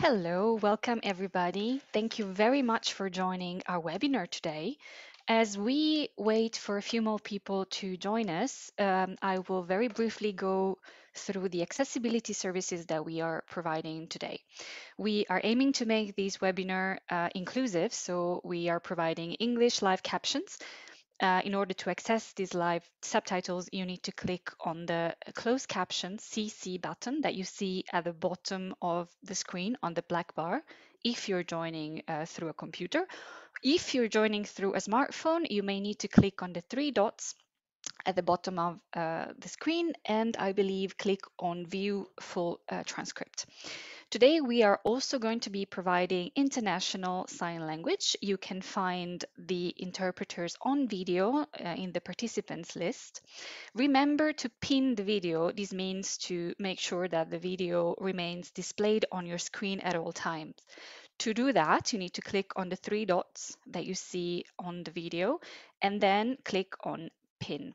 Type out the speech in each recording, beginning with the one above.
Hello, welcome everybody. Thank you very much for joining our webinar today. As we wait for a few more people to join us, um, I will very briefly go through the accessibility services that we are providing today. We are aiming to make this webinar uh, inclusive, so we are providing English live captions, uh, in order to access these live subtitles, you need to click on the closed caption CC button that you see at the bottom of the screen on the black bar if you're joining uh, through a computer. If you're joining through a smartphone, you may need to click on the three dots at the bottom of uh, the screen and I believe click on view full uh, transcript. Today, we are also going to be providing international sign language. You can find the interpreters on video uh, in the participants list. Remember to pin the video. This means to make sure that the video remains displayed on your screen at all times. To do that, you need to click on the three dots that you see on the video and then click on pin.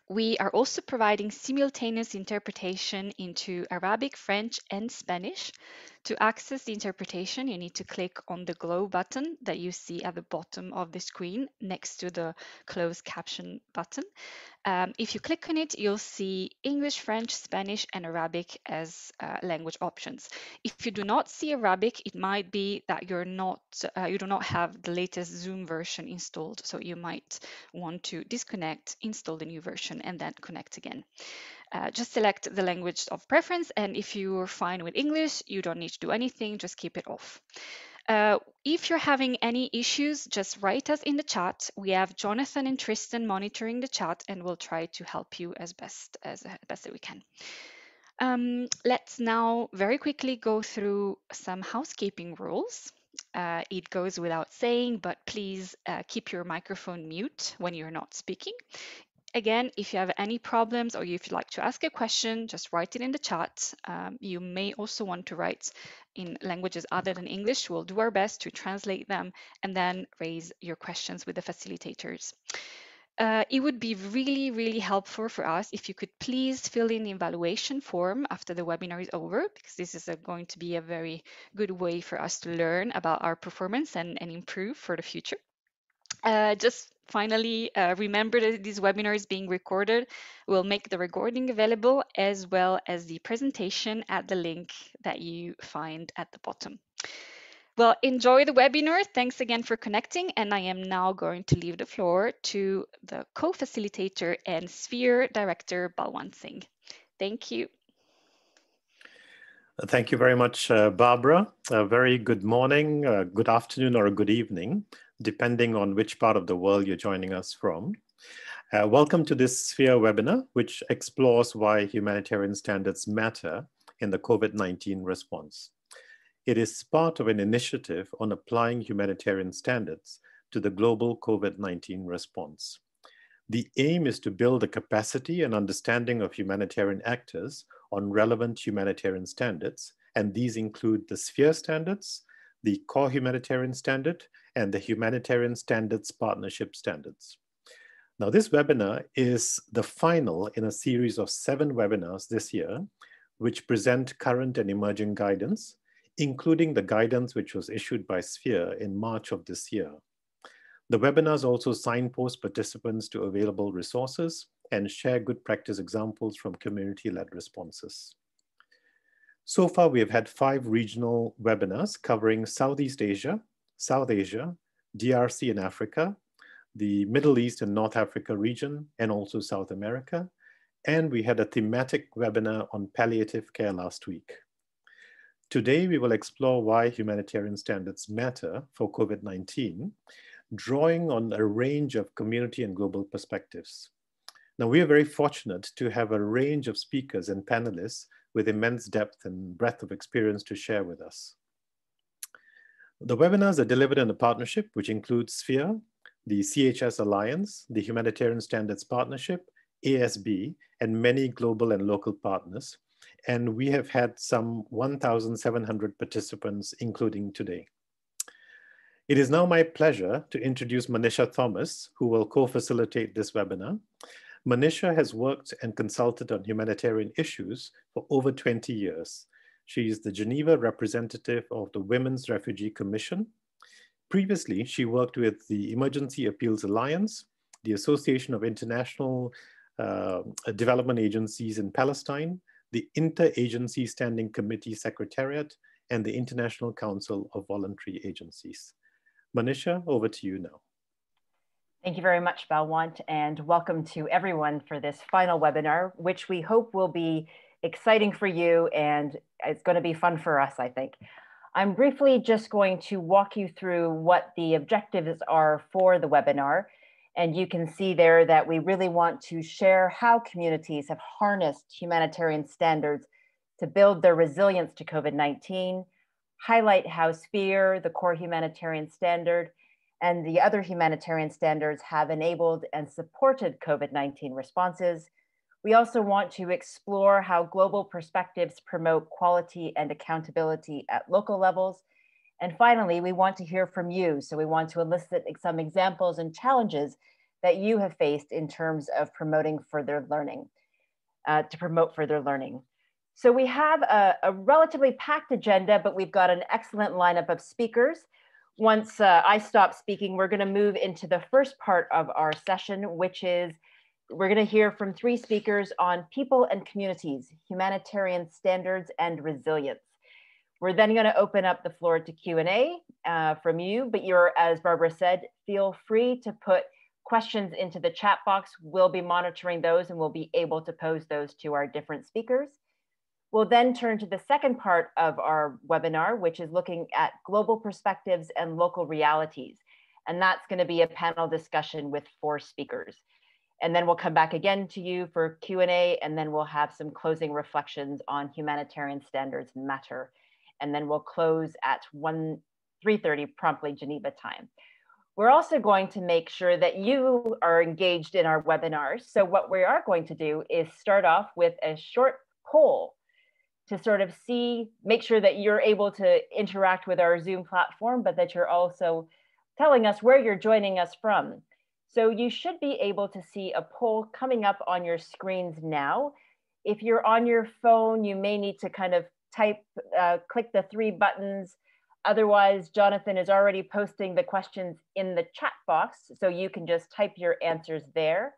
We are also providing simultaneous interpretation into Arabic, French, and Spanish. To access the interpretation, you need to click on the glow button that you see at the bottom of the screen next to the closed caption button. Um, if you click on it, you'll see English, French, Spanish, and Arabic as uh, language options. If you do not see Arabic, it might be that you're not, uh, you do not have the latest Zoom version installed. So you might want to disconnect, install the new version, and then connect again. Uh, just select the language of preference, and if you're fine with English, you don't need to do anything, just keep it off. Uh, if you're having any issues, just write us in the chat. We have Jonathan and Tristan monitoring the chat, and we'll try to help you as best as best that we can. Um, let's now very quickly go through some housekeeping rules. Uh, it goes without saying, but please uh, keep your microphone mute when you're not speaking. Again, if you have any problems or if you'd like to ask a question, just write it in the chat. Um, you may also want to write in languages other than English. We'll do our best to translate them and then raise your questions with the facilitators. Uh, it would be really, really helpful for us if you could please fill in the evaluation form after the webinar is over, because this is a, going to be a very good way for us to learn about our performance and, and improve for the future. Uh, just finally, uh, remember that this webinar is being recorded. We'll make the recording available as well as the presentation at the link that you find at the bottom. Well, enjoy the webinar. Thanks again for connecting. And I am now going to leave the floor to the co-facilitator and Sphere Director, Balwant Singh. Thank you. Thank you very much, uh, Barbara. A very good morning, uh, good afternoon, or a good evening depending on which part of the world you're joining us from. Uh, welcome to this Sphere webinar, which explores why humanitarian standards matter in the COVID-19 response. It is part of an initiative on applying humanitarian standards to the global COVID-19 response. The aim is to build a capacity and understanding of humanitarian actors on relevant humanitarian standards, and these include the SPHERE standards, the core humanitarian standard, and the Humanitarian Standards Partnership Standards. Now, this webinar is the final in a series of seven webinars this year, which present current and emerging guidance, including the guidance which was issued by Sphere in March of this year. The webinars also signpost participants to available resources and share good practice examples from community-led responses. So far, we have had five regional webinars covering Southeast Asia, South Asia, DRC and Africa, the Middle East and North Africa region, and also South America. And we had a thematic webinar on palliative care last week. Today, we will explore why humanitarian standards matter for COVID-19, drawing on a range of community and global perspectives. Now, we are very fortunate to have a range of speakers and panelists with immense depth and breadth of experience to share with us. The webinars are delivered in a partnership, which includes SPHERE, the CHS Alliance, the Humanitarian Standards Partnership, ASB, and many global and local partners. And we have had some 1,700 participants, including today. It is now my pleasure to introduce Manisha Thomas, who will co-facilitate this webinar. Manisha has worked and consulted on humanitarian issues for over 20 years She is the Geneva representative of the Women's Refugee Commission. Previously, she worked with the Emergency Appeals Alliance, the Association of International uh, Development Agencies in Palestine, the Interagency Standing Committee Secretariat, and the International Council of Voluntary Agencies. Manisha, over to you now. Thank you very much, Balwant, and welcome to everyone for this final webinar, which we hope will be exciting for you and it's going to be fun for us, I think. I'm briefly just going to walk you through what the objectives are for the webinar. And you can see there that we really want to share how communities have harnessed humanitarian standards to build their resilience to COVID-19, highlight how SPHERE, the core humanitarian standard, and the other humanitarian standards have enabled and supported COVID-19 responses, we also want to explore how global perspectives promote quality and accountability at local levels. And finally, we want to hear from you. So we want to elicit some examples and challenges that you have faced in terms of promoting further learning, uh, to promote further learning. So we have a, a, relatively packed agenda, but we've got an excellent lineup of speakers. Once uh, I stop speaking, we're gonna move into the first part of our session, which is we're going to hear from three speakers on people and communities, humanitarian standards and resilience. We're then going to open up the floor to Q&A uh, from you, but you're, as Barbara said, feel free to put questions into the chat box. We'll be monitoring those and we'll be able to pose those to our different speakers. We'll then turn to the second part of our webinar, which is looking at global perspectives and local realities. And that's going to be a panel discussion with four speakers and then we'll come back again to you for Q&A, and then we'll have some closing reflections on humanitarian standards matter. And then we'll close at 1, 3.30 promptly Geneva time. We're also going to make sure that you are engaged in our webinars. So what we are going to do is start off with a short poll to sort of see, make sure that you're able to interact with our Zoom platform, but that you're also telling us where you're joining us from. So you should be able to see a poll coming up on your screens now. If you're on your phone, you may need to kind of type, uh, click the three buttons. Otherwise, Jonathan is already posting the questions in the chat box, so you can just type your answers there.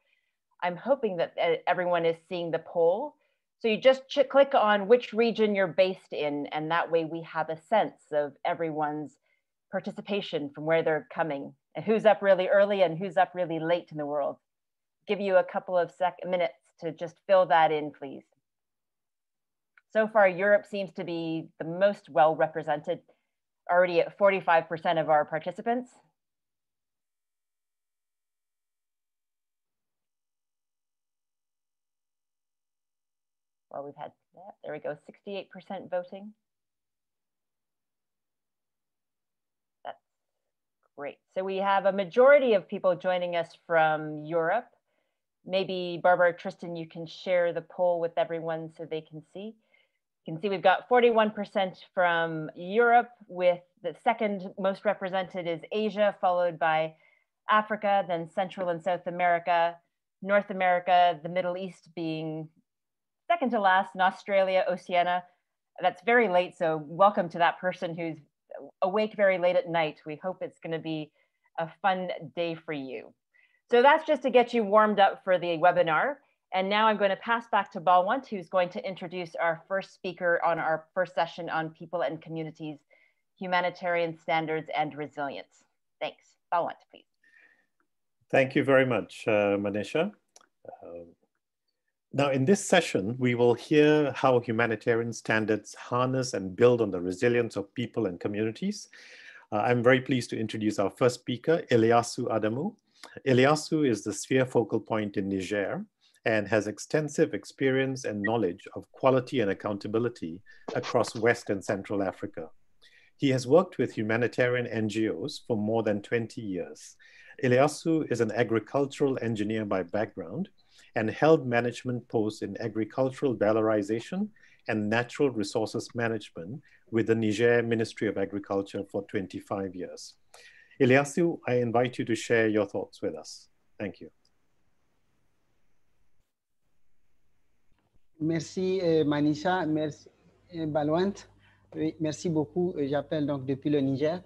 I'm hoping that uh, everyone is seeing the poll. So you just click on which region you're based in, and that way we have a sense of everyone's participation from where they're coming who's up really early and who's up really late in the world. Give you a couple of sec minutes to just fill that in, please. So far, Europe seems to be the most well represented, already at 45% of our participants. Well, we've had. There we go, 68% voting. Great. So we have a majority of people joining us from Europe. Maybe Barbara Tristan, you can share the poll with everyone so they can see. You can see we've got 41% from Europe with the second most represented is Asia, followed by Africa, then Central and South America, North America, the Middle East being second to last, and Australia, Oceania. That's very late, so welcome to that person who's awake very late at night. We hope it's going to be a fun day for you. So that's just to get you warmed up for the webinar. And now I'm going to pass back to Balwant, who's going to introduce our first speaker on our first session on people and communities, humanitarian standards and resilience. Thanks. Balwant, please. Thank you very much, uh, Manisha. Uh, now, in this session, we will hear how humanitarian standards harness and build on the resilience of people and communities. Uh, I'm very pleased to introduce our first speaker, Ilyasu Adamu. Ilyasu is the SPHERE focal point in Niger and has extensive experience and knowledge of quality and accountability across West and Central Africa. He has worked with humanitarian NGOs for more than 20 years. Ilyasu is an agricultural engineer by background and held management posts in agricultural valorization and natural resources management with the Niger Ministry of Agriculture for 25 years. Ilyasu, I invite you to share your thoughts with us. Thank you. Merci, uh, Manisha. Merci. Oui, merci beaucoup. J'appelle donc depuis le Niger.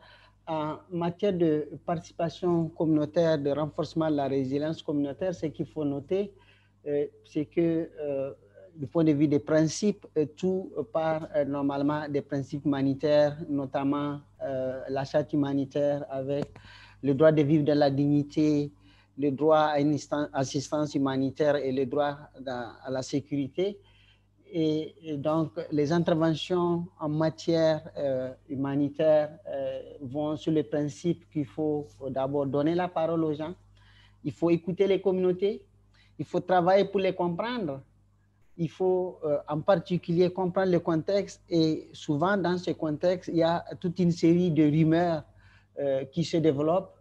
En matière de participation communautaire, de renforcement de la résilience communautaire, ce qu'il faut noter, euh, c'est que euh, du point de vue des principes, euh, tout part normalement des principes humanitaires, notamment la charte humanitaire avec le droit de vivre dans la dignité, le droit à une assistance humanitaire et le droit à la sécurité. Et, donc, les interventions en matière humanitaire vont sur le principe qu'il faut d'abord donner la parole aux gens, il faut écouter les communautés, il faut travailler pour les comprendre. Il faut euh, en particulier comprendre le contexte et souvent dans ce contexte, il y a toute une série de rumeurs euh, qui se développent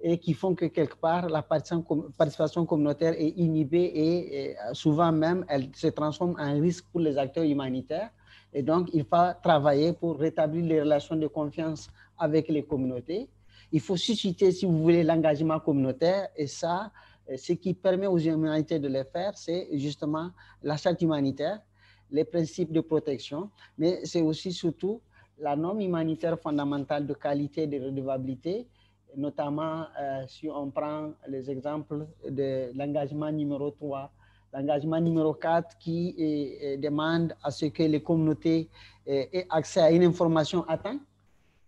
et qui font que quelque part la participation communautaire est inhibée et, souvent même elle se transforme en risque pour les acteurs humanitaires. Et donc il faut travailler pour rétablir les relations de confiance avec les communautés. Il faut susciter, si vous voulez, l'engagement communautaire et ça, ce qui permet aux humanitaires de le faire, c'est justement la charte humanitaire, les principes de protection, mais c'est aussi surtout la norme humanitaire fondamentale de qualité et de redevabilité, notamment euh, si on prend les exemples de l'engagement numéro 3, l'engagement numéro 4 qui demande à ce que les communautés aient accès à une information à temps,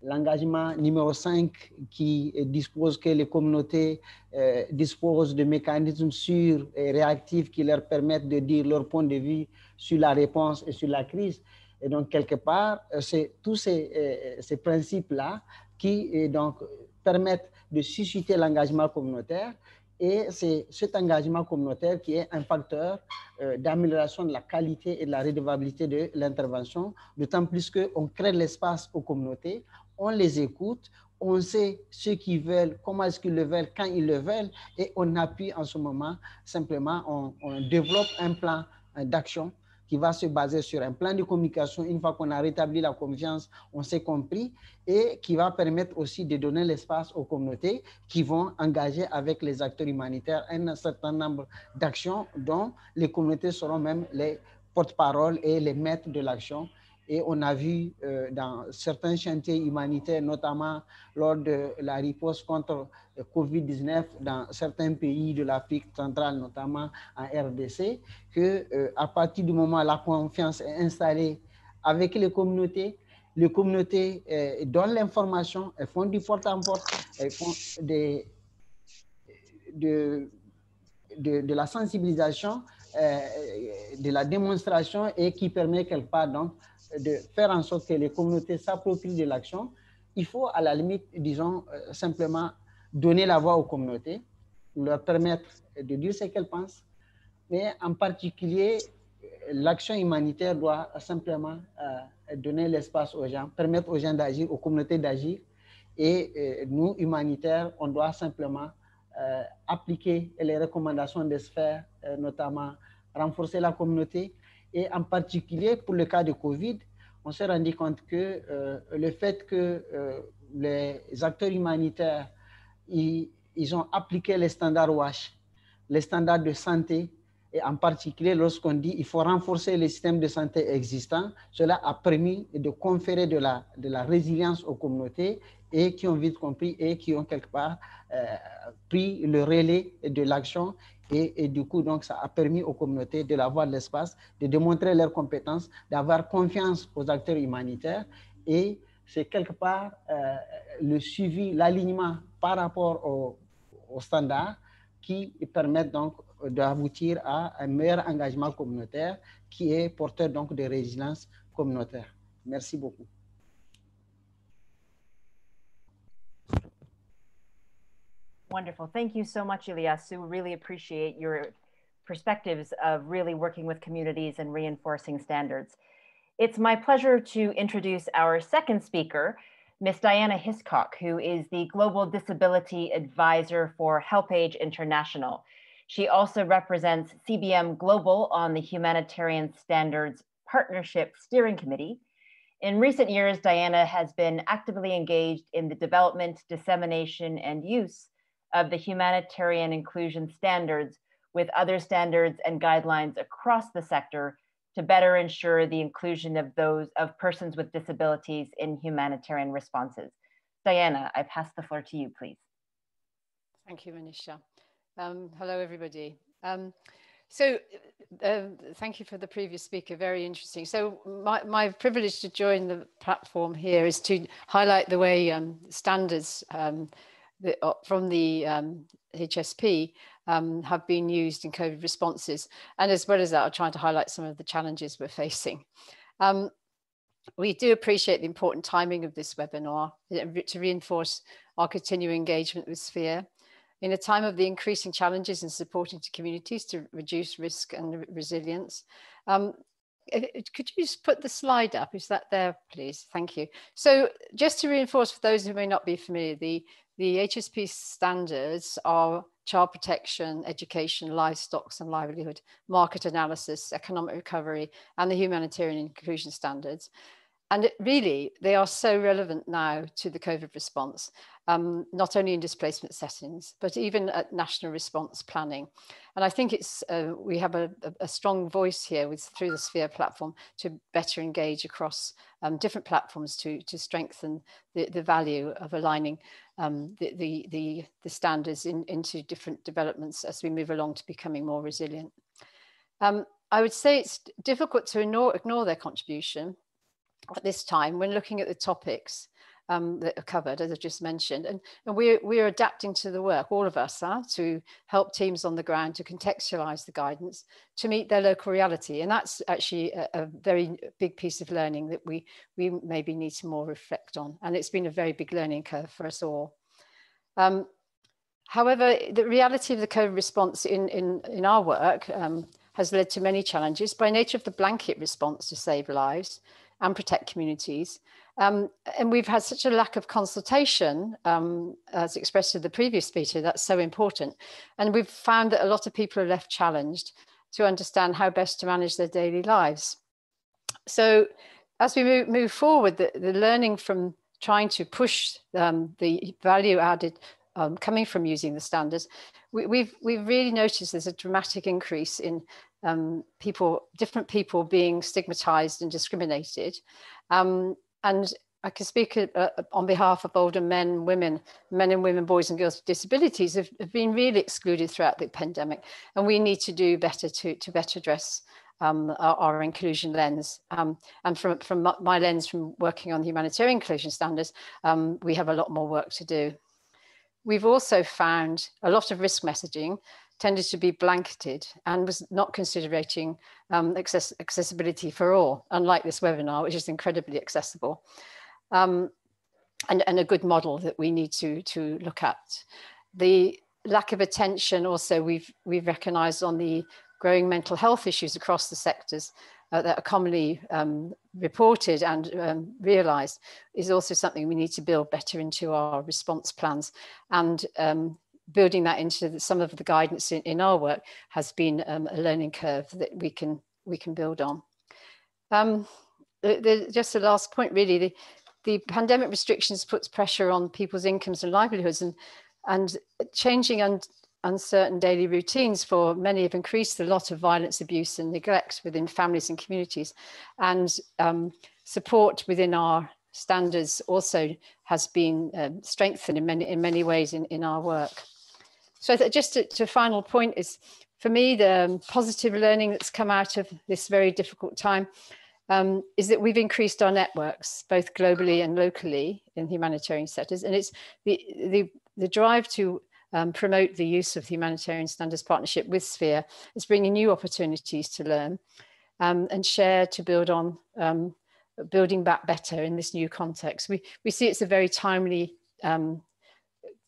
l'engagement numéro 5 qui dispose que les communautés euh, disposent de mécanismes sûrs et réactifs qui leur permettent de dire leur point de vue sur la réponse et sur la crise. Et donc, quelque part, euh, c'est tous ces, euh, ces principes-là qui donc, permettent de susciter l'engagement communautaire. Et c'est cet engagement communautaire qui est un facteur d'amélioration de la qualité et de la redevabilité de l'intervention, d'autant plus qu'on crée l'espace aux communautés, on les écoute, on sait ce qu'ils veulent, comment est-ce qu'ils le veulent, quand ils le veulent, et on appuie en ce moment, simplement, on, développe un plan d'action qui va se baser sur un plan de communication. Une fois qu'on a rétabli la confiance, on s'est compris et qui va permettre aussi de donner l'espace aux communautés qui vont engager avec les acteurs humanitaires un certain nombre d'actions dont les communautés seront même les porte-parole et les maîtres de l'action et on a vu euh, dans certains chantiers humanitaires, notamment lors de la riposte contre le COVID-19 dans certains pays de l'Afrique centrale, notamment en RDC, que euh, à partir du moment où la confiance est installée avec les communautés, les communautés euh, donnent l'information, elles font du porte en porte, elles font de, la sensibilisation, de la démonstration et qui permet quelque part donc de faire en sorte que les communautés s'approprient de l'action, il faut à la limite, disons, euh, simplement donner la voix aux communautés, leur permettre de dire ce qu'elles pensent, mais en particulier, l'action humanitaire doit simplement euh, donner l'espace aux gens, permettre aux gens d'agir, aux communautés d'agir, et euh, nous, humanitaires, on doit simplement appliquer les recommandations des sphères, notamment renforcer la communauté, et en particulier, pour le cas de Covid, on s'est rendu compte que euh, le fait que euh, les acteurs humanitaires, ils, ont appliqué les standards WASH, les standards de santé, et en particulier lorsqu'on dit qu'il faut renforcer les systèmes de santé existants, cela a permis de conférer de la, de la résilience aux communautés et qui ont vite compris et qui ont quelque part euh, pris le relais de l'action et, du coup, donc, ça a permis aux communautés de l'avoir l'espace, de démontrer leurs compétences, d'avoir confiance aux acteurs humanitaires. Et c'est quelque part euh, le suivi, l'alignement par rapport aux au standards qui permettent donc d'aboutir à un meilleur engagement communautaire qui est porteur donc de résilience communautaire. Merci beaucoup. Wonderful. Thank you so much, Ilyasu. Really appreciate your perspectives of really working with communities and reinforcing standards. It's my pleasure to introduce our second speaker, Ms. Diana Hiscock, who is the Global Disability Advisor for HelpAge International. She also represents CBM Global on the Humanitarian Standards Partnership Steering Committee. In recent years, Diana has been actively engaged in the development, dissemination, and use of the humanitarian inclusion standards with other standards and guidelines across the sector to better ensure the inclusion of those of persons with disabilities in humanitarian responses. Diana, I pass the floor to you, please. Thank you, Manisha. Um, hello, everybody. Um, so uh, thank you for the previous speaker, very interesting. So my, my privilege to join the platform here is to highlight the way um, standards um, the, uh, from the HSP um, um, have been used in COVID responses. And as well as that, I'll try to highlight some of the challenges we're facing. Um, we do appreciate the important timing of this webinar uh, to reinforce our continuing engagement with Sphere in a time of the increasing challenges in supporting to communities to reduce risk and resilience. Um, could you just put the slide up? Is that there, please? Thank you. So just to reinforce for those who may not be familiar, the, the HSP standards are child protection, education, livestock and livelihood, market analysis, economic recovery, and the humanitarian inclusion standards. And it, really, they are so relevant now to the COVID response, um, not only in displacement settings, but even at national response planning. And I think it's uh, we have a, a, strong voice here with through the Sphere platform to better engage across um, different platforms to, to strengthen the, the value of aligning um, the, the, the, the, standards in, into different developments as we move along to becoming more resilient. Um, I would say it's difficult to ignore, ignore their contribution at this time when looking at the topics um, that are covered, as I just mentioned. And, and we're, we're adapting to the work, all of us are, to help teams on the ground to contextualize the guidance to meet their local reality. And that's actually a, a very big piece of learning that we, we maybe need to more reflect on. And it's been a very big learning curve for us all. Um, however, the reality of the COVID response in, in, in our work um, has led to many challenges by nature of the blanket response to save lives and protect communities. Um, and we've had such a lack of consultation, um, as expressed in the previous speaker, that's so important. And we've found that a lot of people are left challenged to understand how best to manage their daily lives. So as we move, move forward, the, the learning from trying to push um, the value added um, coming from using the standards, we, we've, we've really noticed there's a dramatic increase in um, people, different people being stigmatized and discriminated. Um, and I can speak uh, uh, on behalf of older men, women, men and women, boys and girls with disabilities have, have, been really excluded throughout the pandemic. And we need to do better to, to better address um, our, our, inclusion lens. Um, and from, from my lens from working on the humanitarian inclusion standards, um, we have a lot more work to do. We've also found a lot of risk messaging tended to be blanketed and was not considering um, access accessibility for all, unlike this webinar, which is incredibly accessible. Um, and, and a good model that we need to, to look at. The lack of attention also we've, we've recognized on the growing mental health issues across the sectors uh, that are commonly um, reported and um, realized is also something we need to build better into our response plans and um, building that into the, some of the guidance in, in our work has been um, a learning curve that we can we can build on. Um, the, the, just the last point, really, the, the pandemic restrictions puts pressure on people's incomes and livelihoods, and and changing un, uncertain daily routines for many have increased a lot of violence, abuse, and neglect within families and communities, and um, support within our standards also has been um, strengthened in many in many ways in, in our work. So just to, to final point is, for me, the um, positive learning that's come out of this very difficult time um, is that we've increased our networks, both globally and locally in humanitarian sectors. And it's the, the, the drive to um, promote the use of the Humanitarian Standards Partnership with Sphere is bringing new opportunities to learn um, and share to build on um, building back better in this new context. We, we see it's a very timely um,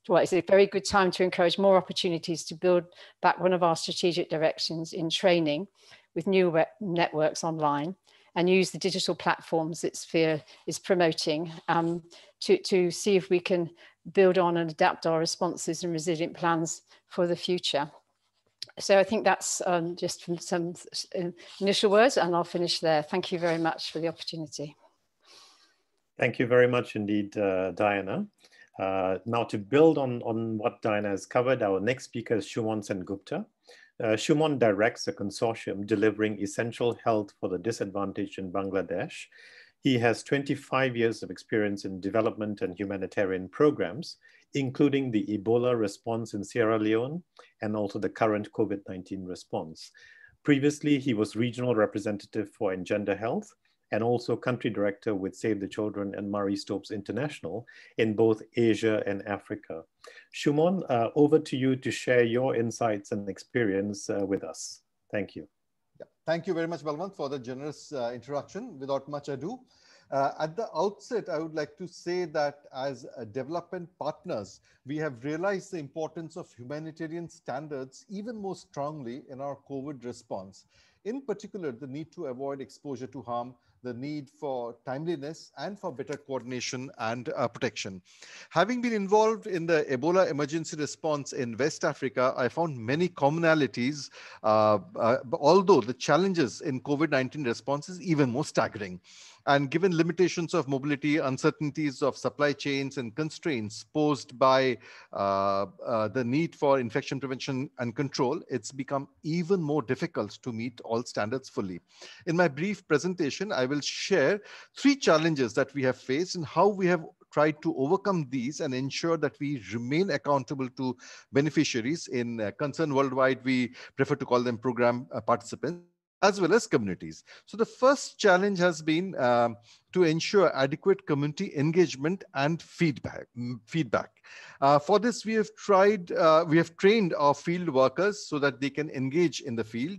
well, it's a very good time to encourage more opportunities to build back one of our strategic directions in training with new networks online and use the digital platforms that Sphere is promoting um, to, to see if we can build on and adapt our responses and resilient plans for the future. So I think that's um, just from some initial words and I'll finish there. Thank you very much for the opportunity. Thank you very much indeed, uh, Diana. Uh, now to build on, on what Diana has covered, our next speaker is Shumon Gupta. Uh, Shumon directs a consortium delivering essential health for the disadvantaged in Bangladesh. He has 25 years of experience in development and humanitarian programs, including the Ebola response in Sierra Leone and also the current COVID-19 response. Previously, he was regional representative for EngenderHealth and also country director with Save the Children and Marie Stopes International in both Asia and Africa. Shumon, uh, over to you to share your insights and experience uh, with us. Thank you. Thank you very much, Balwant, for the generous uh, introduction. Without much ado, uh, at the outset, I would like to say that as uh, development partners, we have realized the importance of humanitarian standards even more strongly in our COVID response. In particular, the need to avoid exposure to harm, the need for timeliness and for better coordination and uh, protection. Having been involved in the Ebola emergency response in West Africa, I found many commonalities, uh, uh, although the challenges in COVID-19 response is even more staggering. And given limitations of mobility, uncertainties of supply chains, and constraints posed by uh, uh, the need for infection prevention and control, it's become even more difficult to meet all standards fully. In my brief presentation, I will share three challenges that we have faced and how we have tried to overcome these and ensure that we remain accountable to beneficiaries in uh, Concern Worldwide. We prefer to call them program uh, participants as well as communities. So the first challenge has been um, to ensure adequate community engagement and feedback. feedback. Uh, for this, we have tried, uh, we have trained our field workers so that they can engage in the field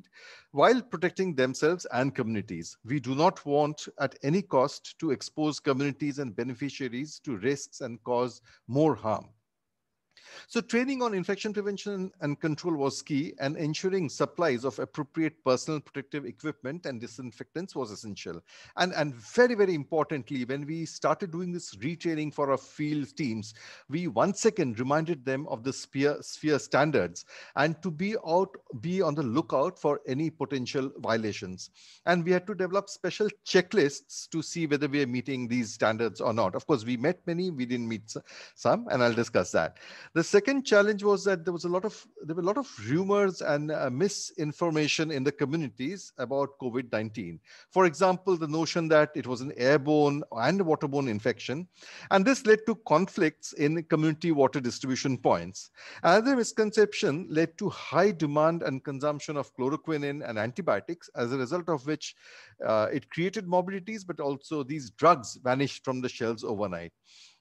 while protecting themselves and communities. We do not want at any cost to expose communities and beneficiaries to risks and cause more harm. So training on infection prevention and control was key and ensuring supplies of appropriate personal protective equipment and disinfectants was essential. And, and very, very importantly, when we started doing this retraining for our field teams, we once again reminded them of the sphere, sphere standards and to be out, be on the lookout for any potential violations. And we had to develop special checklists to see whether we are meeting these standards or not. Of course, we met many, we didn't meet some, and I'll discuss that. The the second challenge was that there was a lot of there were a lot of rumors and uh, misinformation in the communities about COVID-19. For example, the notion that it was an airborne and waterborne infection, and this led to conflicts in community water distribution points. Another misconception led to high demand and consumption of chloroquine and antibiotics, as a result of which uh, it created morbidities, but also these drugs vanished from the shelves overnight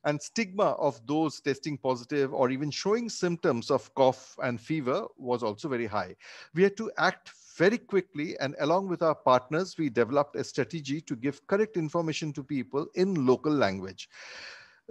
and stigma of those testing positive or even showing symptoms of cough and fever was also very high. We had to act very quickly and along with our partners, we developed a strategy to give correct information to people in local language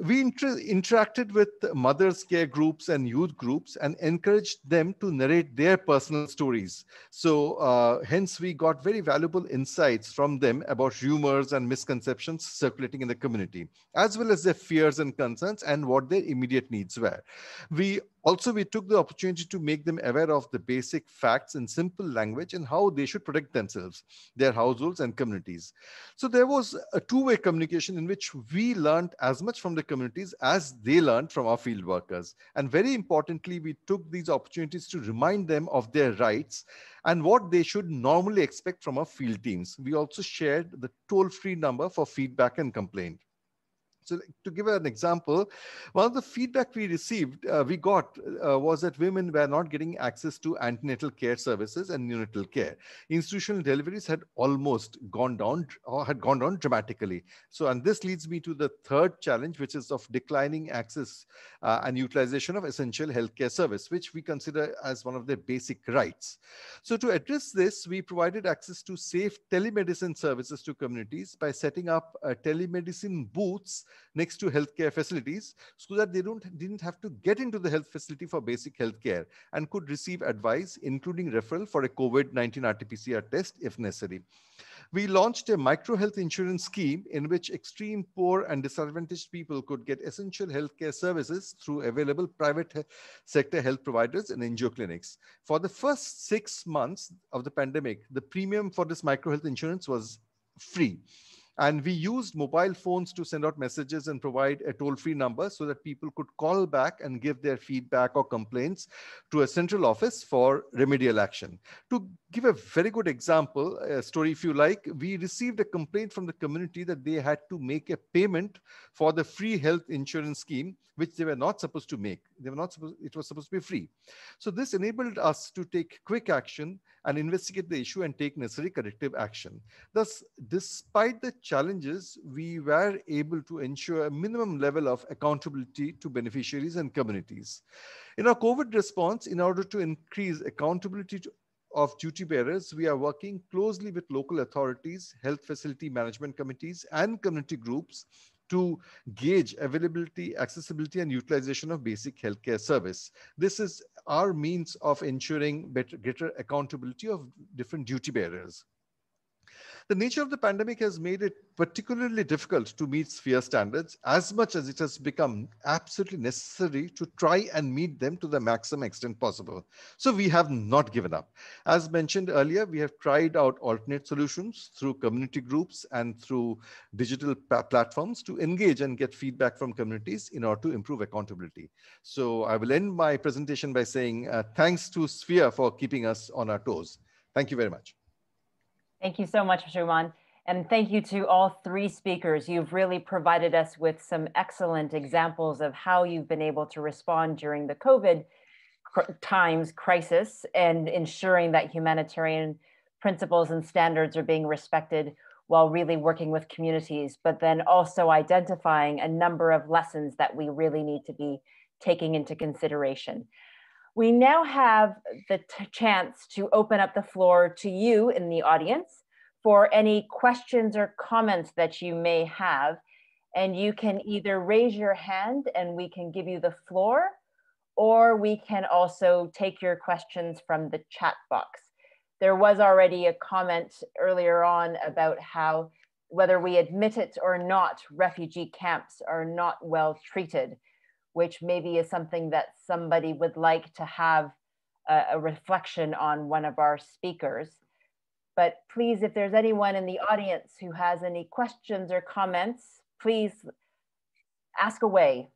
we inter interacted with mothers care groups and youth groups and encouraged them to narrate their personal stories. So uh, hence we got very valuable insights from them about rumors and misconceptions circulating in the community as well as their fears and concerns and what their immediate needs were. We also, we took the opportunity to make them aware of the basic facts in simple language and how they should protect themselves, their households and communities. So there was a two-way communication in which we learned as much from the communities as they learned from our field workers. And very importantly, we took these opportunities to remind them of their rights and what they should normally expect from our field teams. We also shared the toll-free number for feedback and complaint. So to give an example, one of the feedback we received, uh, we got uh, was that women were not getting access to antenatal care services and neonatal care. Institutional deliveries had almost gone down or had gone down dramatically. So, and this leads me to the third challenge, which is of declining access uh, and utilization of essential healthcare service, which we consider as one of their basic rights. So to address this, we provided access to safe telemedicine services to communities by setting up uh, telemedicine booths next to healthcare facilities so that they don't didn't have to get into the health facility for basic healthcare and could receive advice, including referral for a COVID-19 RT-PCR test if necessary. We launched a micro health insurance scheme in which extreme poor and disadvantaged people could get essential healthcare services through available private sector health providers and NGO clinics. For the first six months of the pandemic, the premium for this micro health insurance was free And we used mobile phones to send out messages and provide a toll free number so that people could call back and give their feedback or complaints to a central office for remedial action. To give a very good example, a story if you like, we received a complaint from the community that they had to make a payment for the free health insurance scheme, which they were not supposed to make. They were not supposed, it was supposed to be free. So this enabled us to take quick action and investigate the issue and take necessary corrective action. Thus, despite the challenges, we were able to ensure a minimum level of accountability to beneficiaries and communities. In our COVID response, in order to increase accountability to, of duty bearers, we are working closely with local authorities, health facility management committees, and community groups to gauge availability, accessibility, and utilization of basic healthcare service. This is our means of ensuring better, greater accountability of different duty bearers. The nature of the pandemic has made it particularly difficult to meet sphere standards as much as it has become absolutely necessary to try and meet them to the maximum extent possible. So we have not given up. As mentioned earlier, we have tried out alternate solutions through community groups and through digital platforms to engage and get feedback from communities in order to improve accountability. So I will end my presentation by saying uh, thanks to Sphere for keeping us on our toes. Thank you very much. Thank you so much, Shumon. And thank you to all three speakers. You've really provided us with some excellent examples of how you've been able to respond during the COVID times crisis and ensuring that humanitarian principles and standards are being respected while really working with communities, but then also identifying a number of lessons that we really need to be taking into consideration. We now have the chance to open up the floor to you in the audience for any questions or comments that you may have. And you can either raise your hand and we can give you the floor, or we can also take your questions from the chat box. There was already a comment earlier on about how whether we admit it or not, refugee camps are not well treated which maybe is something that somebody would like to have a, a reflection on one of our speakers. But please, if there's anyone in the audience who has any questions or comments, please ask away.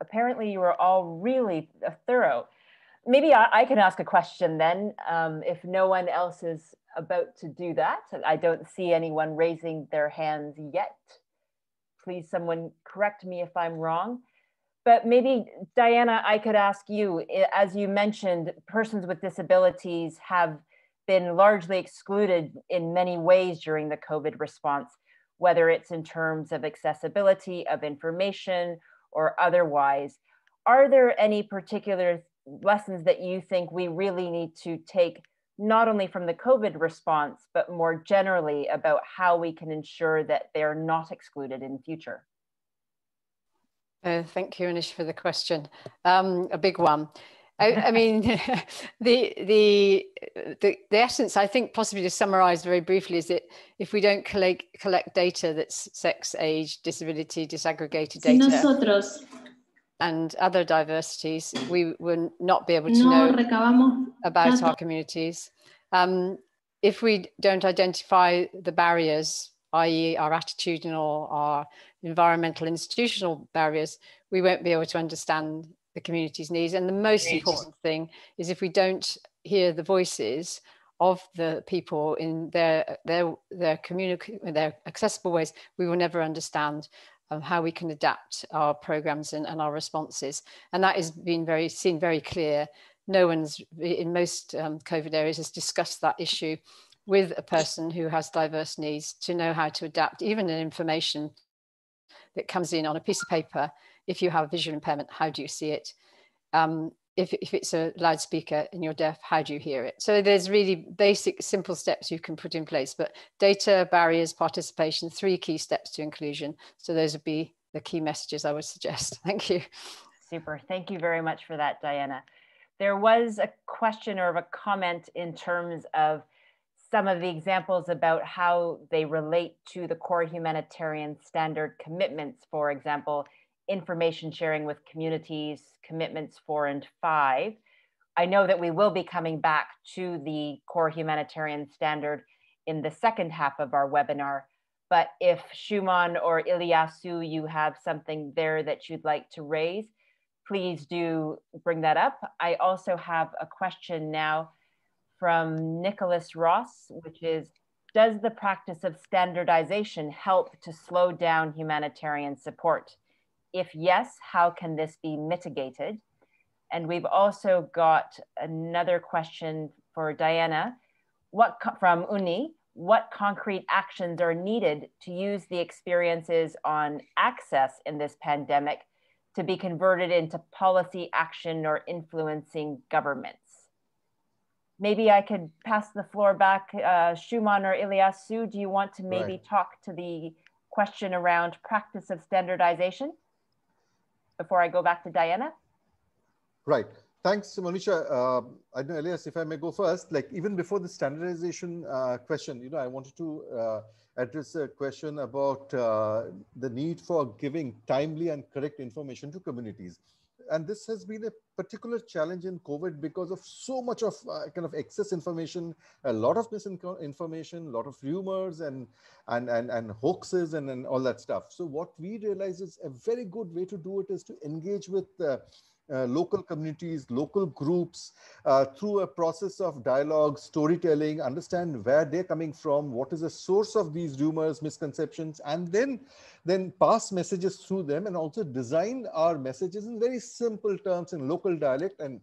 Apparently you are all really thorough. Maybe I, I can ask a question then, um, if no one else is about to do that. I don't see anyone raising their hands yet. Please, someone correct me if I'm wrong. But maybe, Diana, I could ask you, as you mentioned, persons with disabilities have been largely excluded in many ways during the COVID response, whether it's in terms of accessibility of information or otherwise. Are there any particular lessons that you think we really need to take not only from the COVID response, but more generally about how we can ensure that they're not excluded in future? Uh, thank you, Anish, for the question. Um, a big one. I, I mean, the, the, the the essence, I think, possibly to summarize very briefly, is that if we don't collect collect data that's sex, age, disability, disaggregated data, si nosotros and other diversities, we will not be able to no know about our communities. Um, if we don't identify the barriers, i.e. our attitudinal, our environmental, institutional barriers, we won't be able to understand the community's needs. And the most important thing is if we don't hear the voices of the people in their their their community their accessible ways, we will never understand um, how we can adapt our programs and, and our responses. And that has been very seen very clear. No one's in most um, COVID areas has discussed that issue with a person who has diverse needs to know how to adapt, even in information that comes in on a piece of paper. If you have a visual impairment, how do you see it? Um, if, if it's a loudspeaker and you're deaf, how do you hear it? So there's really basic, simple steps you can put in place, but data, barriers, participation, three key steps to inclusion. So those would be the key messages I would suggest. Thank you. Super. Thank you very much for that, Diana. There was a question or a comment in terms of some of the examples about how they relate to the core humanitarian standard commitments, for example, information sharing with communities, commitments four and five. I know that we will be coming back to the core humanitarian standard in the second half of our webinar. But if Shumon or Ilyasu, you have something there that you'd like to raise, please do bring that up. I also have a question now from Nicholas Ross, which is, does the practice of standardization help to slow down humanitarian support? If yes, how can this be mitigated? And we've also got another question for Diana. What from Uni, what concrete actions are needed to use the experiences on access in this pandemic to be converted into policy action or influencing governments? Maybe I could pass the floor back, uh, Shumon or Ilyasu. Do you want to maybe right. talk to the question around practice of standardization before I go back to Diana? Right. Thanks, Manisha. Uh, I know, Elias, if I may go first, like even before the standardization uh, question, you know, I wanted to uh, address a question about uh, the need for giving timely and correct information to communities. And this has been a particular challenge in COVID because of so much of uh, kind of excess information, a lot of misinformation, a lot of rumors and, and, and, and hoaxes and, and all that stuff. So what we realize is a very good way to do it is to engage with uh, uh, local communities, local groups, uh, through a process of dialogue, storytelling, understand where they're coming from, what is the source of these rumors, misconceptions, and then, then pass messages through them and also design our messages in very simple terms in local dialect and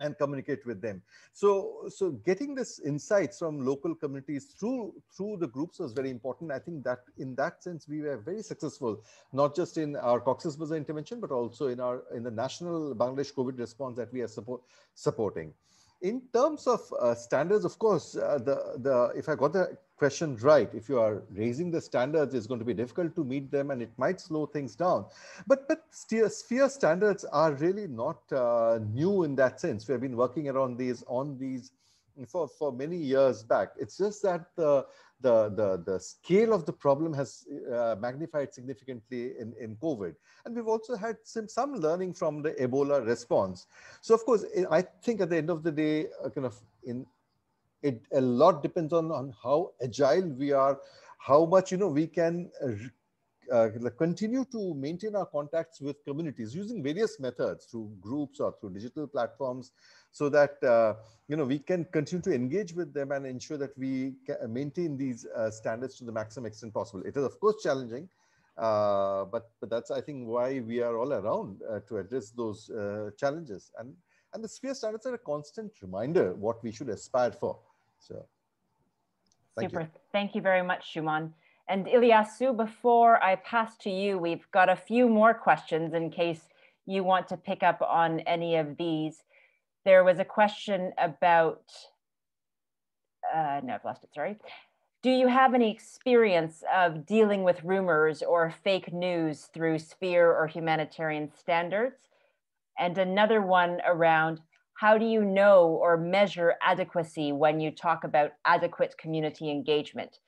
and communicate with them. So, so getting this insights from local communities through through the groups was very important. I think that in that sense we were very successful, not just in our Cox's Bazar intervention, but also in our in the national Bangladesh COVID response that we are support, supporting. In terms of uh, standards, of course, uh, the the if I got the question right. If you are raising the standards, it's going to be difficult to meet them and it might slow things down. But, but sphere standards are really not uh, new in that sense. We have been working around these on these for, for many years back. It's just that the, the, the, the scale of the problem has uh, magnified significantly in, in COVID. And we've also had some, some learning from the Ebola response. So of course, I think at the end of the day, uh, kind of in it a lot depends on, on how agile we are, how much, you know, we can uh, continue to maintain our contacts with communities using various methods through groups or through digital platforms so that, uh, you know, we can continue to engage with them and ensure that we maintain these uh, standards to the maximum extent possible. It is, of course, challenging, uh, but, but that's, I think, why we are all around uh, to address those challenges. And, and the sphere standards are a constant reminder what we should aspire for. So thank Super. You. Thank you very much, Shumon. And Ilyasu, before I pass to you, we've got a few more questions in case you want to pick up on any of these. There was a question about, uh, no, I've lost it, sorry. Do you have any experience of dealing with rumors or fake news through sphere or humanitarian standards? And another one around how do you know or measure adequacy when you talk about adequate community engagement?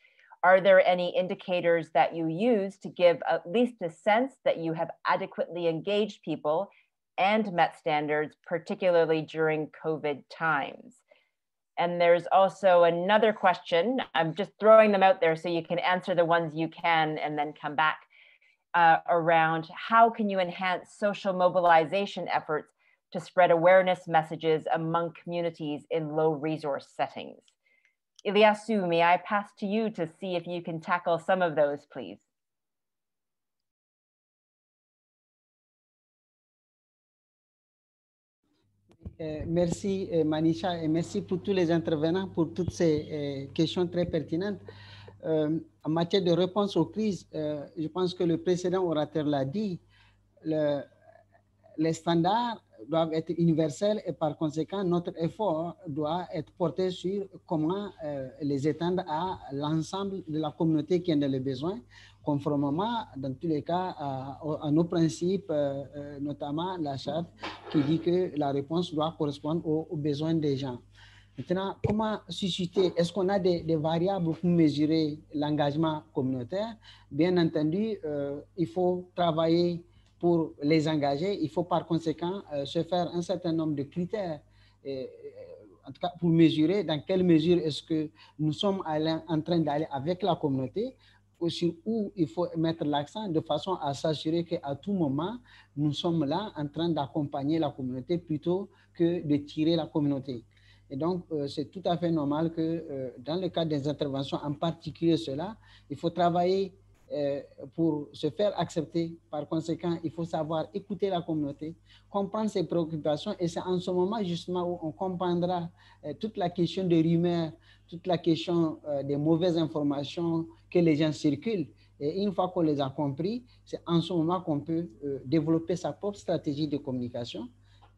Are there any indicators that you use to give at least a sense that you have adequately engaged people and met standards, particularly during COVID times? And there's also another question. I'm just throwing them out there so you can answer the ones you can and then come back uh, around how can you enhance social mobilization efforts to spread awareness messages among communities in low resource settings. Ilyasu, may I pass to you to see if you can tackle some of those, please? Euh, merci euh, Manisha et merci pour tous les intervenants pour toutes ces euh, questions très pertinentes. En matière de réponse aux crises, je pense que le précédent orateur l'a dit, le, les standards doivent être universels et par conséquent, notre effort doit être porté sur comment euh, les étendre à l'ensemble de la communauté qui en a le besoin, conformément, dans tous les cas, à, nos principes, euh, euh, notamment la charte qui dit que la réponse doit correspondre aux, besoins des gens. Maintenant, comment susciter? Est-ce qu'on a des, variables pour mesurer l'engagement communautaire? Bien entendu, il faut travailler pour les engager, il faut par conséquent euh, se faire un certain nombre de critères en tout cas pour mesurer dans quelle mesure est-ce que nous sommes en train d'aller avec la communauté, sur où il faut mettre l'accent de façon à s'assurer qu'à tout moment, nous sommes là en train d'accompagner la communauté plutôt que de tirer la communauté. Et donc, euh, c'est tout à fait normal que euh, dans le cadre des interventions, en particulier cela, il faut travailler pour se faire accepter. Par conséquent, il faut savoir écouter la communauté, comprendre ses préoccupations. Et c'est en ce moment justement où on comprendra toute la question des rumeurs, toute la question des mauvaises informations que les gens circulent. Et une fois qu'on les a compris, c'est en ce moment qu'on peut développer sa propre stratégie de communication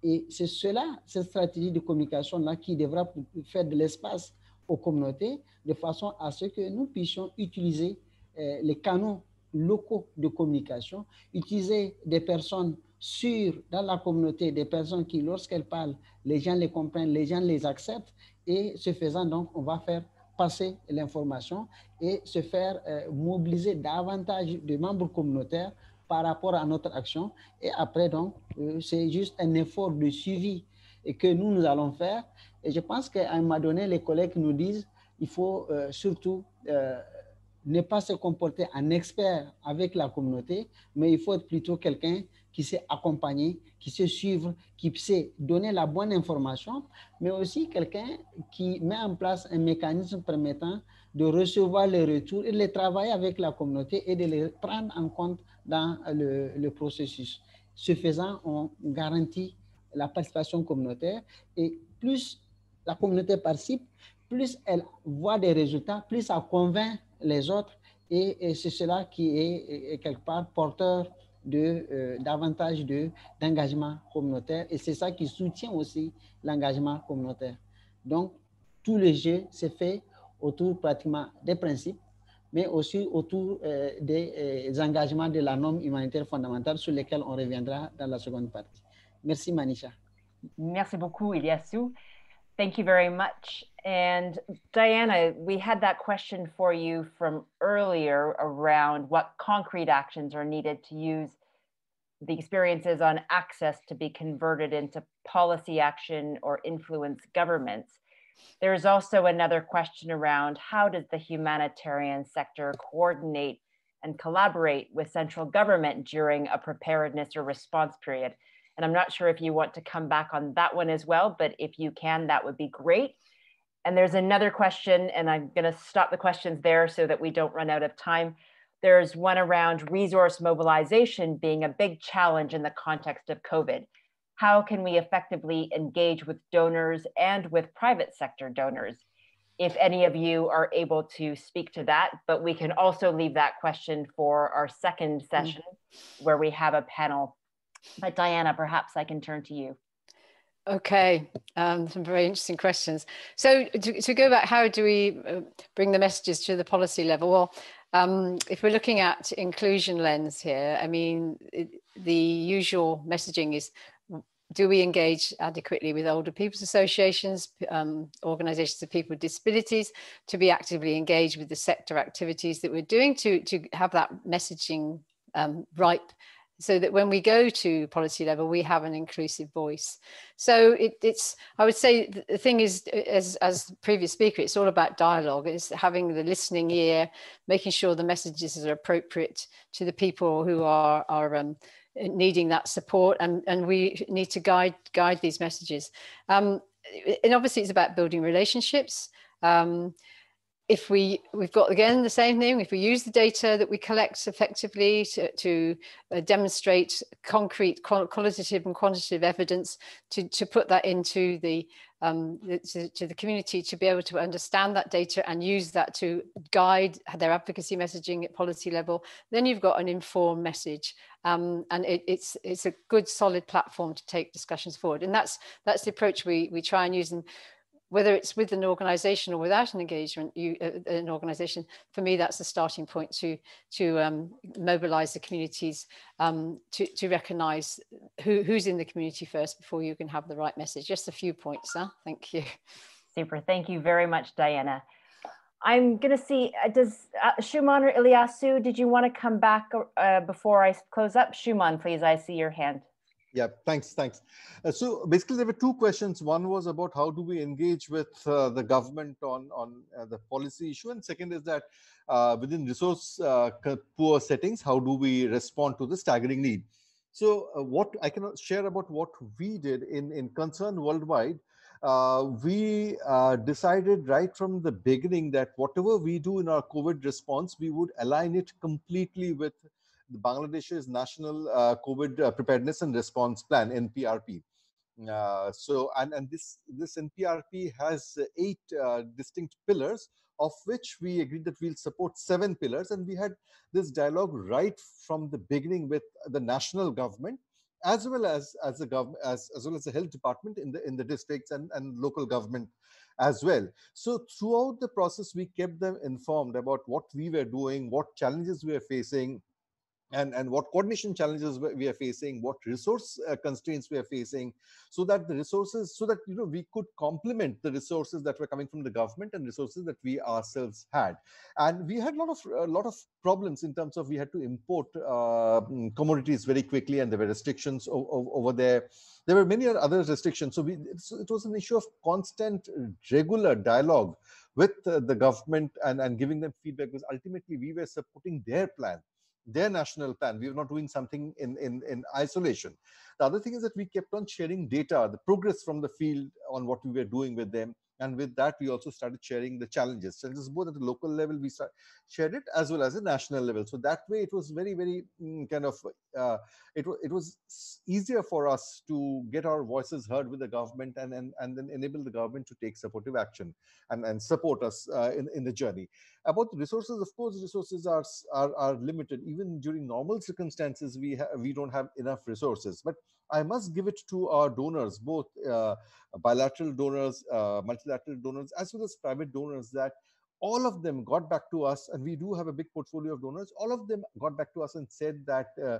et c'est cela, cette stratégie de communication-là qui devra faire de l'espace aux communautés de façon à ce que nous puissions utiliser euh, les canaux locaux de communication, utiliser des personnes sûres dans la communauté, des personnes qui, lorsqu'elles parlent, les gens les comprennent, les gens les acceptent. Et ce faisant, donc, on va faire passer l'information et se faire euh, mobiliser davantage de membres communautaires par rapport à notre action. Et après, donc, euh, c'est juste un effort de suivi que nous, nous allons faire. Et je pense qu'à un moment donné, les collègues nous disent il faut euh, surtout euh, ne pas se comporter en expert avec la communauté, mais il faut être plutôt quelqu'un qui sait accompagner, qui sait suivre, qui sait donner la bonne information, mais aussi quelqu'un qui met en place un mécanisme permettant de recevoir les retours et de les travailler avec la communauté et de les prendre en compte dans le, le processus. Ce faisant, on garantit la participation communautaire et plus la communauté participe, plus elle voit des résultats, plus ça convainc les autres et, c'est cela qui est, quelque part porteur de euh, davantage de d'engagement communautaire et c'est ça qui soutient aussi l'engagement communautaire. Donc tout le jeu s'est fait autour pratiquement des principes mais aussi autour euh, des euh, engagements de la norme humanitaire fondamentale sur lesquels on reviendra dans la seconde partie. Merci Manisha. Merci beaucoup Ilyasu. Thank you very much. And Diana, we had that question for you from earlier around what concrete actions are needed to use the experiences on access to be converted into policy action or influence governments. There's also another question around how does the humanitarian sector coordinate and collaborate with central government during a preparedness or response period? And I'm not sure if you want to come back on that one as well, but if you can, that would be great. And there's another question, and I'm going to stop the questions there so that we don't run out of time. There's one around resource mobilization being a big challenge in the context of COVID how can we effectively engage with donors and with private sector donors? If any of you are able to speak to that, but we can also leave that question for our second mm. session mm-hmm. where we have a panel. But Diana, perhaps I can turn to you. Okay, um, some very interesting questions. So to, to, go back, how do we uh, bring the messages to the policy level? Well, um, if we're looking at inclusion lens here, I mean, it, the usual messaging is do we engage adequately with older people's associations, um, organizations of people with disabilities, to be actively engaged with the sector activities that we're doing to, to have that messaging um, ripe so that when we go to policy level, we have an inclusive voice. So it, it's, I would say the thing is, as, as previous speaker, it's all about dialogue. It's having the listening ear, making sure the messages are appropriate to the people who are, are um, needing that support and, and we need to guide guide these messages um, and obviously it's about building relationships um, if we we've got again the same thing if we use the data that we collect effectively to, to uh, demonstrate concrete qualitative and quantitative evidence to, to put that into the um, to, to, the community to be able to understand that data and use that to guide their advocacy messaging at policy level, then you've got an informed message. Um, and it, it's it's a good solid platform to take discussions forward. And that's that's the approach we we try and use. And whether it's with an organization or without an engagement, you, uh, an organization, for me, that's the starting point to, to um, mobilize the communities um, to, to recognize who, who's in the community first before you can have the right message. Just a few points, huh? Thank you. Super, thank you very much, Diana. I'm gonna see, uh, does uh, Shumon or Ilyasu, did you wanna come back uh, before I close up? Shumon, please, I see your hand. Yeah, thanks, thanks. Uh, so basically, there were two questions. One was about how do we engage with uh, the government on on uh, the policy issue, and second is that uh, within resource uh, poor settings, how do we respond to the staggering need? So, uh, what I can share about what we did in in Concern Worldwide. we decided right from the beginning that whatever we do in our COVID response, we would align it completely with Bangladesh's National uh, COVID uh, Preparedness and Response Plan (NPRP). Uh, so, and and this this NPRP has eight distinct pillars, of which we agreed that we'll support seven pillars, and we had this dialogue right from the beginning with the national government, as well as as the government as as well as the health department in the in the districts and and local government as well. So throughout the process, we kept them informed about what we were doing, what challenges we were facing, and, and what coordination challenges we are facing, what resource uh, constraints we are facing, so that the resources, so that you know we could complement the resources that were coming from the government and resources that we ourselves had. And we had a lot of a lot of problems in terms of we had to import uh, commodities very quickly, and there were restrictions over there. There were many other restrictions. So we, it was an issue of constant, regular dialogue with uh, the government and, and giving them feedback because ultimately we were supporting their plan their national plan. We were not doing something in, in, in isolation. The other thing is that we kept on sharing data, the progress from the field on what we were doing with them. And with that, we also started sharing the challenges. Challenges both at the local level, we shared it as well as a national level. So that way, it was very, very mm, kind of, uh, it, it was easier for us to get our voices heard with the government and, and, and then enable the government to take supportive action and, and support us uh, in, in the journey. About the resources, of course, resources are, are, are limited. Even during normal circumstances, we, we don't have enough resources. But I must give it to our donors, both uh, bilateral donors, uh, multilateral donors, as well as private donors, that all of them got back to us, and we do have a big portfolio of donors. All of them got back to us and said that uh,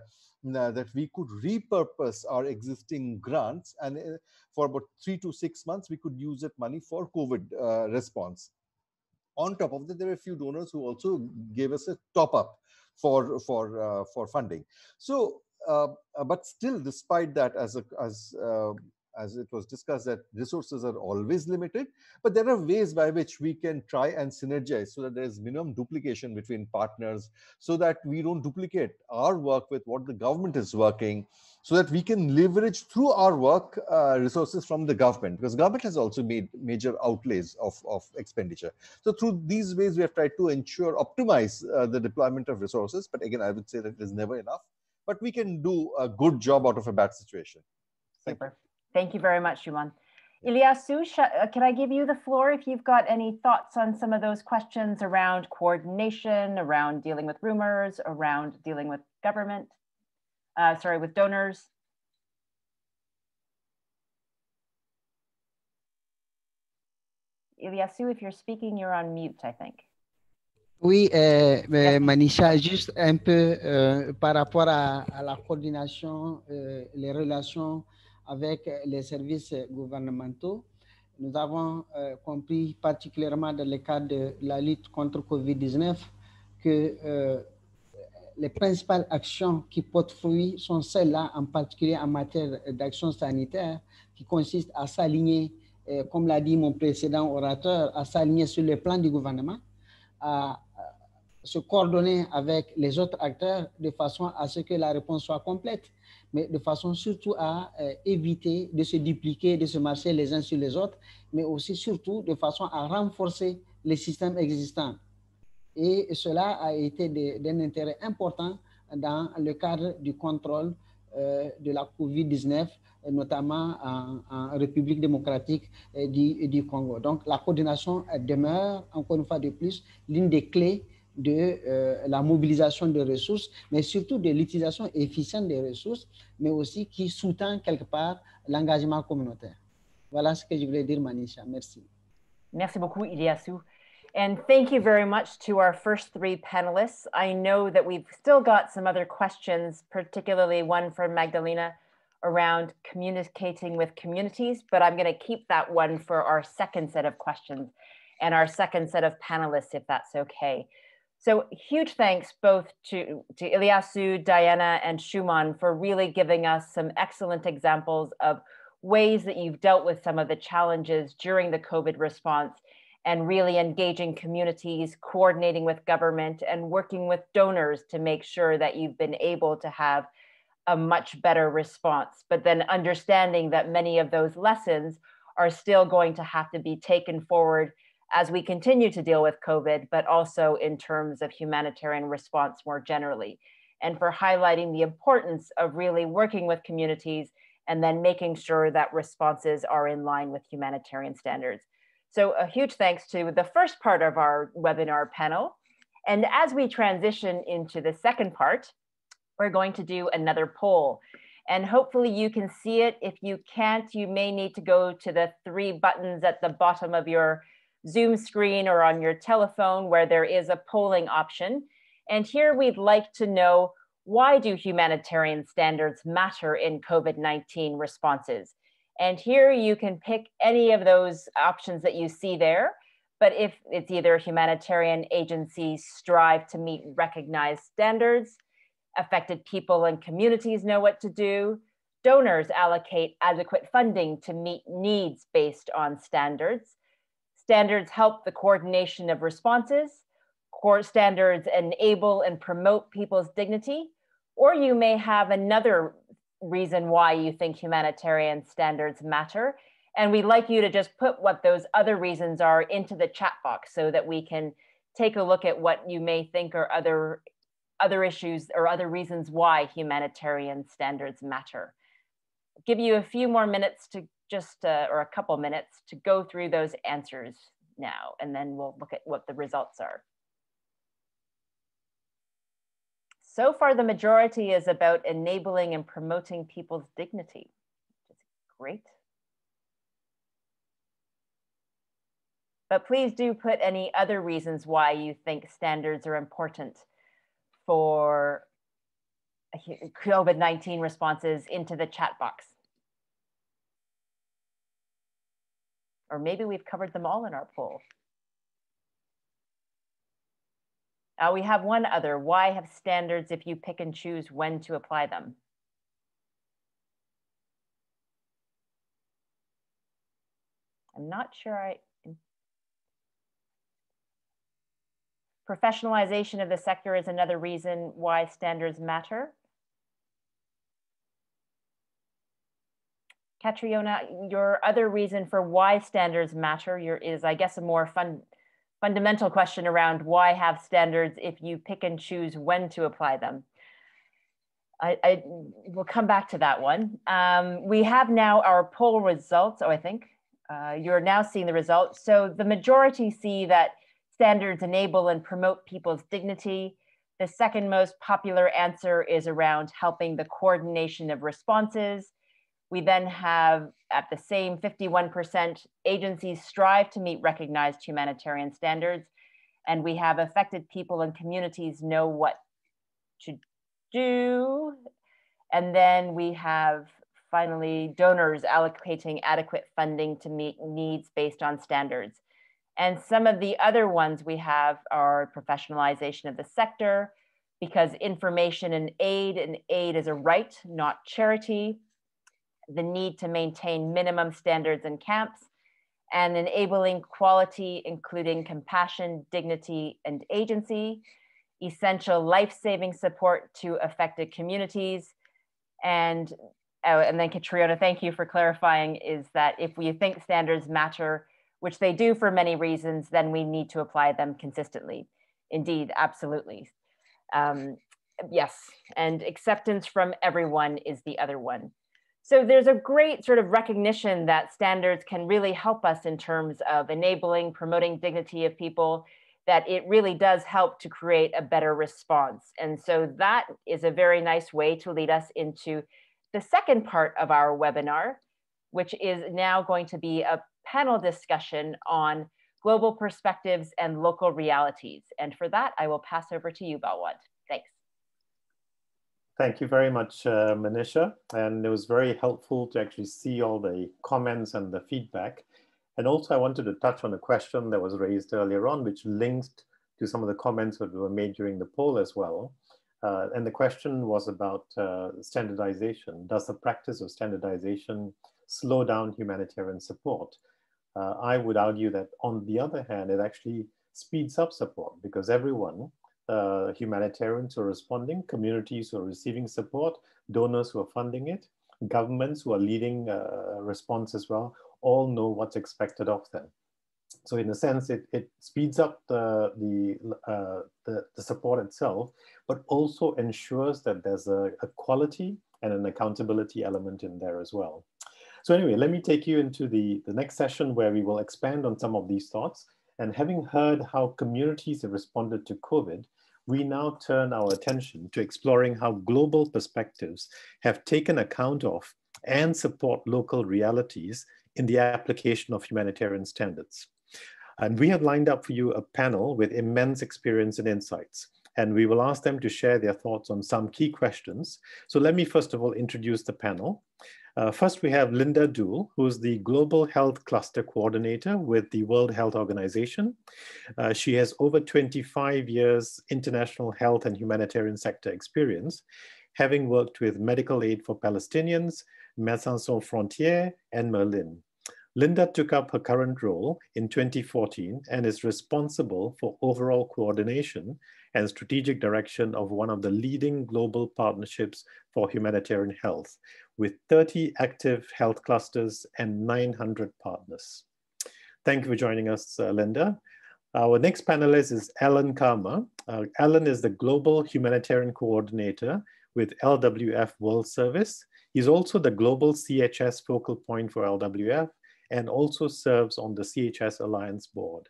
that we could repurpose our existing grants, and uh, for about three to six months, we could use that money for COVID uh, response. On top of that, there were a few donors who also gave us a top up for for uh, for funding. So uh, but still, despite that, as a, as uh, as it was discussed, that resources are always limited, but there are ways by which we can try and synergize so that there is minimum duplication between partners, so that we don't duplicate our work with what the government is working, so that we can leverage through our work uh, resources from the government, because government has also made major outlays of, of expenditure. So through these ways, we have tried to ensure, optimize uh, the deployment of resources, but again, I would say that it is never enough but we can do a good job out of a bad situation. Thank Super. You. Thank you very much, Shumon. Ilyasu, uh, can I give you the floor if you've got any thoughts on some of those questions around coordination, around dealing with rumors, around dealing with government, uh, sorry, with donors? Ilyasu, if you're speaking, you're on mute, I think. Oui, euh, euh, Manisha, juste un peu euh, par rapport à, la coordination, les relations avec les services gouvernementaux. Nous avons compris particulièrement dans le cadre de la lutte contre Covid-19 que les principales actions qui portent fruit sont celles-là, en particulier en matière d'action sanitaire, qui consistent à s'aligner, comme l'a dit mon précédent orateur, à s'aligner sur le plan du gouvernement, à se coordonner avec les autres acteurs de façon à ce que la réponse soit complète, mais de façon surtout à euh, éviter de se dupliquer, de se marcher les uns sur les autres, mais aussi surtout de façon à renforcer les systèmes existants. Et cela a été d'un intérêt important dans le cadre du contrôle euh, de la COVID-19, notamment en, République démocratique euh, du, du, Congo. Donc la coordination demeure, encore une fois de plus, l'une des clés de euh, la mobilisation de ressources, mais surtout de l'utilisation efficiente des ressources, mais aussi qui soutient quelque part l'engagement communautaire. Voilà ce que je voulais dire, Manisha. Merci. Merci beaucoup, Ilyasu. And thank you very much to our first three panelists. I know that we've still got some other questions, particularly one from Magdalena around communicating with communities, but I'm going to keep that one for our second set of questions and our second set of panelists, if that's okay. So huge thanks both to, to Ilyasu, Diana, and Shumon for really giving us some excellent examples of ways that you've dealt with some of the challenges during the COVID response and really engaging communities, coordinating with government, and working with donors to make sure that you've been able to have a much better response. But then understanding that many of those lessons are still going to have to be taken forward as we continue to deal with COVID, but also in terms of humanitarian response more generally. And for highlighting the importance of really working with communities and then making sure that responses are in line with humanitarian standards. So a huge thanks to the first part of our webinar panel. And as we transition into the second part, we're going to do another poll. And hopefully you can see it. If you can't, you may need to go to the three buttons at the bottom of your Zoom screen or on your telephone where there is a polling option. And here we'd like to know why do humanitarian standards matter in COVID-19 responses? And here you can pick any of those options that you see there. But if it's either humanitarian agencies strive to meet recognized standards, affected people and communities know what to do, donors allocate adequate funding to meet needs based on standards, Standards help the coordination of responses. Core standards enable and promote people's dignity. Or you may have another reason why you think humanitarian standards matter. And we'd like you to just put what those other reasons are into the chat box so that we can take a look at what you may think are other, other issues or other reasons why humanitarian standards matter. Give you a few more minutes to just, uh, or a couple minutes to go through those answers now, and then we'll look at what the results are. So far, the majority is about enabling and promoting people's dignity, which is great. But please do put any other reasons why you think standards are important for COVID-19 responses into the chat box. Or maybe we've covered them all in our poll. Uh, we have one other. Why have standards if you pick and choose when to apply them? I'm not sure I... Professionalization of the sector is another reason why standards matter. Catriona, your other reason for why standards matter your, is, I guess, a more fun, fundamental question around why have standards if you pick and choose when to apply them. I, I will come back to that one. Um, we have now our poll results. Oh, I think uh, you're now seeing the results. So the majority see that standards enable and promote people's dignity. The second most popular answer is around helping the coordination of responses we then have at the same 51% agencies strive to meet recognized humanitarian standards. And we have affected people and communities know what to do. And then we have finally donors allocating adequate funding to meet needs based on standards. And some of the other ones we have are professionalization of the sector, because information and aid and aid is a right, not charity the need to maintain minimum standards in camps, and enabling quality, including compassion, dignity, and agency, essential life-saving support to affected communities, and oh, and then Catriona, thank you for clarifying, is that if we think standards matter, which they do for many reasons, then we need to apply them consistently. Indeed, absolutely. Um, yes, and acceptance from everyone is the other one. So there's a great sort of recognition that standards can really help us in terms of enabling, promoting dignity of people, that it really does help to create a better response. And so that is a very nice way to lead us into the second part of our webinar, which is now going to be a panel discussion on global perspectives and local realities. And for that, I will pass over to you, Balwant. Thank you very much, uh, Manisha. And it was very helpful to actually see all the comments and the feedback. And also I wanted to touch on a question that was raised earlier on, which linked to some of the comments that were made during the poll as well. Uh, and the question was about uh, standardization. Does the practice of standardization slow down humanitarian support? Uh, I would argue that on the other hand, it actually speeds up support because everyone, uh, humanitarians who are responding, communities who are receiving support, donors who are funding it, governments who are leading uh, response as well, all know what's expected of them. So in a sense, it, it speeds up the, the, uh, the, the, support itself, but also ensures that there's a, a quality and an accountability element in there as well. So anyway, let me take you into the, the next session where we will expand on some of these thoughts. And having heard how communities have responded to COVID, we now turn our attention to exploring how global perspectives have taken account of and support local realities in the application of humanitarian standards. And we have lined up for you a panel with immense experience and insights. And we will ask them to share their thoughts on some key questions. So let me first of all introduce the panel. Uh, first, we have Linda Doull, who's the Global Health Cluster Coordinator with the World Health Organization. Uh, she has over 25 years international health and humanitarian sector experience, having worked with Medical Aid for Palestinians, Médecins Sans Frontières, and Merlin. Linda took up her current role in 2014 and is responsible for overall coordination and strategic direction of one of the leading global partnerships for humanitarian health, with 30 active health clusters and 900 partners. Thank you for joining us, uh, Linda. Our next panelist is Alan Calma. Uh, Alan is the Global Humanitarian Coordinator with LWF World Service. He's also the Global CHS focal point for LWF and also serves on the CHS Alliance board.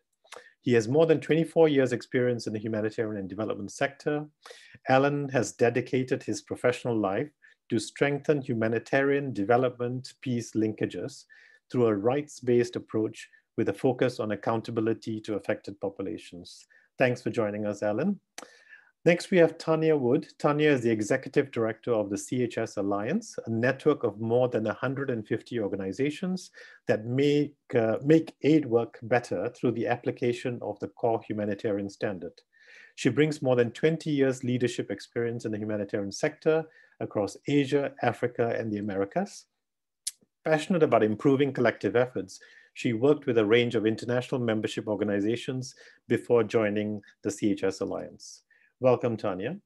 He has more than 24 years experience in the humanitarian and development sector. Alan has dedicated his professional life to strengthen humanitarian development peace linkages through a rights-based approach with a focus on accountability to affected populations. Thanks for joining us, Alan. Next, we have Tanya Wood. Tanya is the Executive Director of the CHS Alliance, a network of more than 150 organizations that make, uh, make aid work better through the application of the core humanitarian standard. She brings more than 20 years leadership experience in the humanitarian sector across Asia, Africa, and the Americas. Passionate about improving collective efforts, she worked with a range of international membership organizations before joining the CHS Alliance. Welcome, Tanya.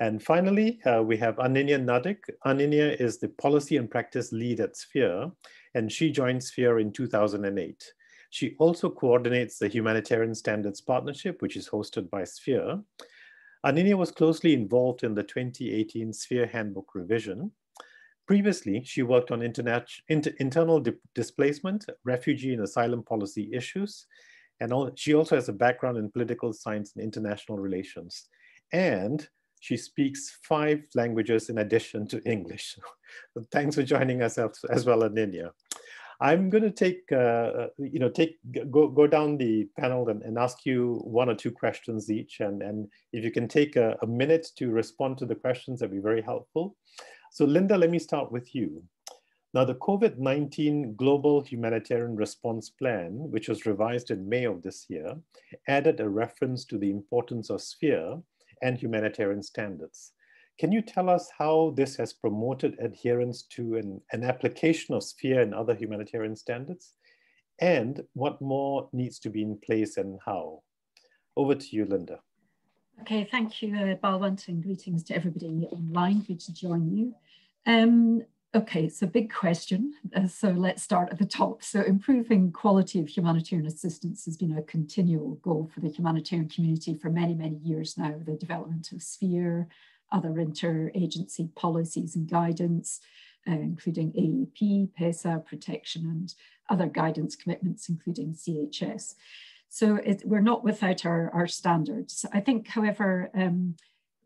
And finally, uh, we have Aninia Nadig. Aninia is the policy and practice lead at Sphere, and she joined Sphere in 2008. She also coordinates the Humanitarian Standards Partnership, which is hosted by Sphere. Aninia was closely involved in the 2018 Sphere Handbook revision. Previously, she worked on inter internal di displacement, refugee and asylum policy issues, and she also has a background in political science and international relations and she speaks five languages in addition to English. Thanks for joining us as well, Aninia. I'm going to take, uh, uh, you know, take go go down the panel and, and, ask you one or two questions each, and and if you can take a, a minute to respond to the questions, that'd be very helpful. So, Linda, let me start with you. Now, the COVID-19 Global Humanitarian Response Plan, which was revised in May of this year, added a reference to the importance of sphere and humanitarian standards. Can you tell us how this has promoted adherence to an, an application of SPHERE and other humanitarian standards? And what more needs to be in place and how? Over to you, Linda. Okay, thank you, uh, Balwant, and greetings to everybody online. Good to join you. Um, Okay, so big question. Uh, so let's start at the top. So improving quality of humanitarian assistance has been a continual goal for the humanitarian community for many, many years now. The development of SPHERE, other interagency policies and guidance, uh, including AAP, PESA, protection, and other guidance commitments, including CHS. So it, we're not without our, our standards. I think, however, um,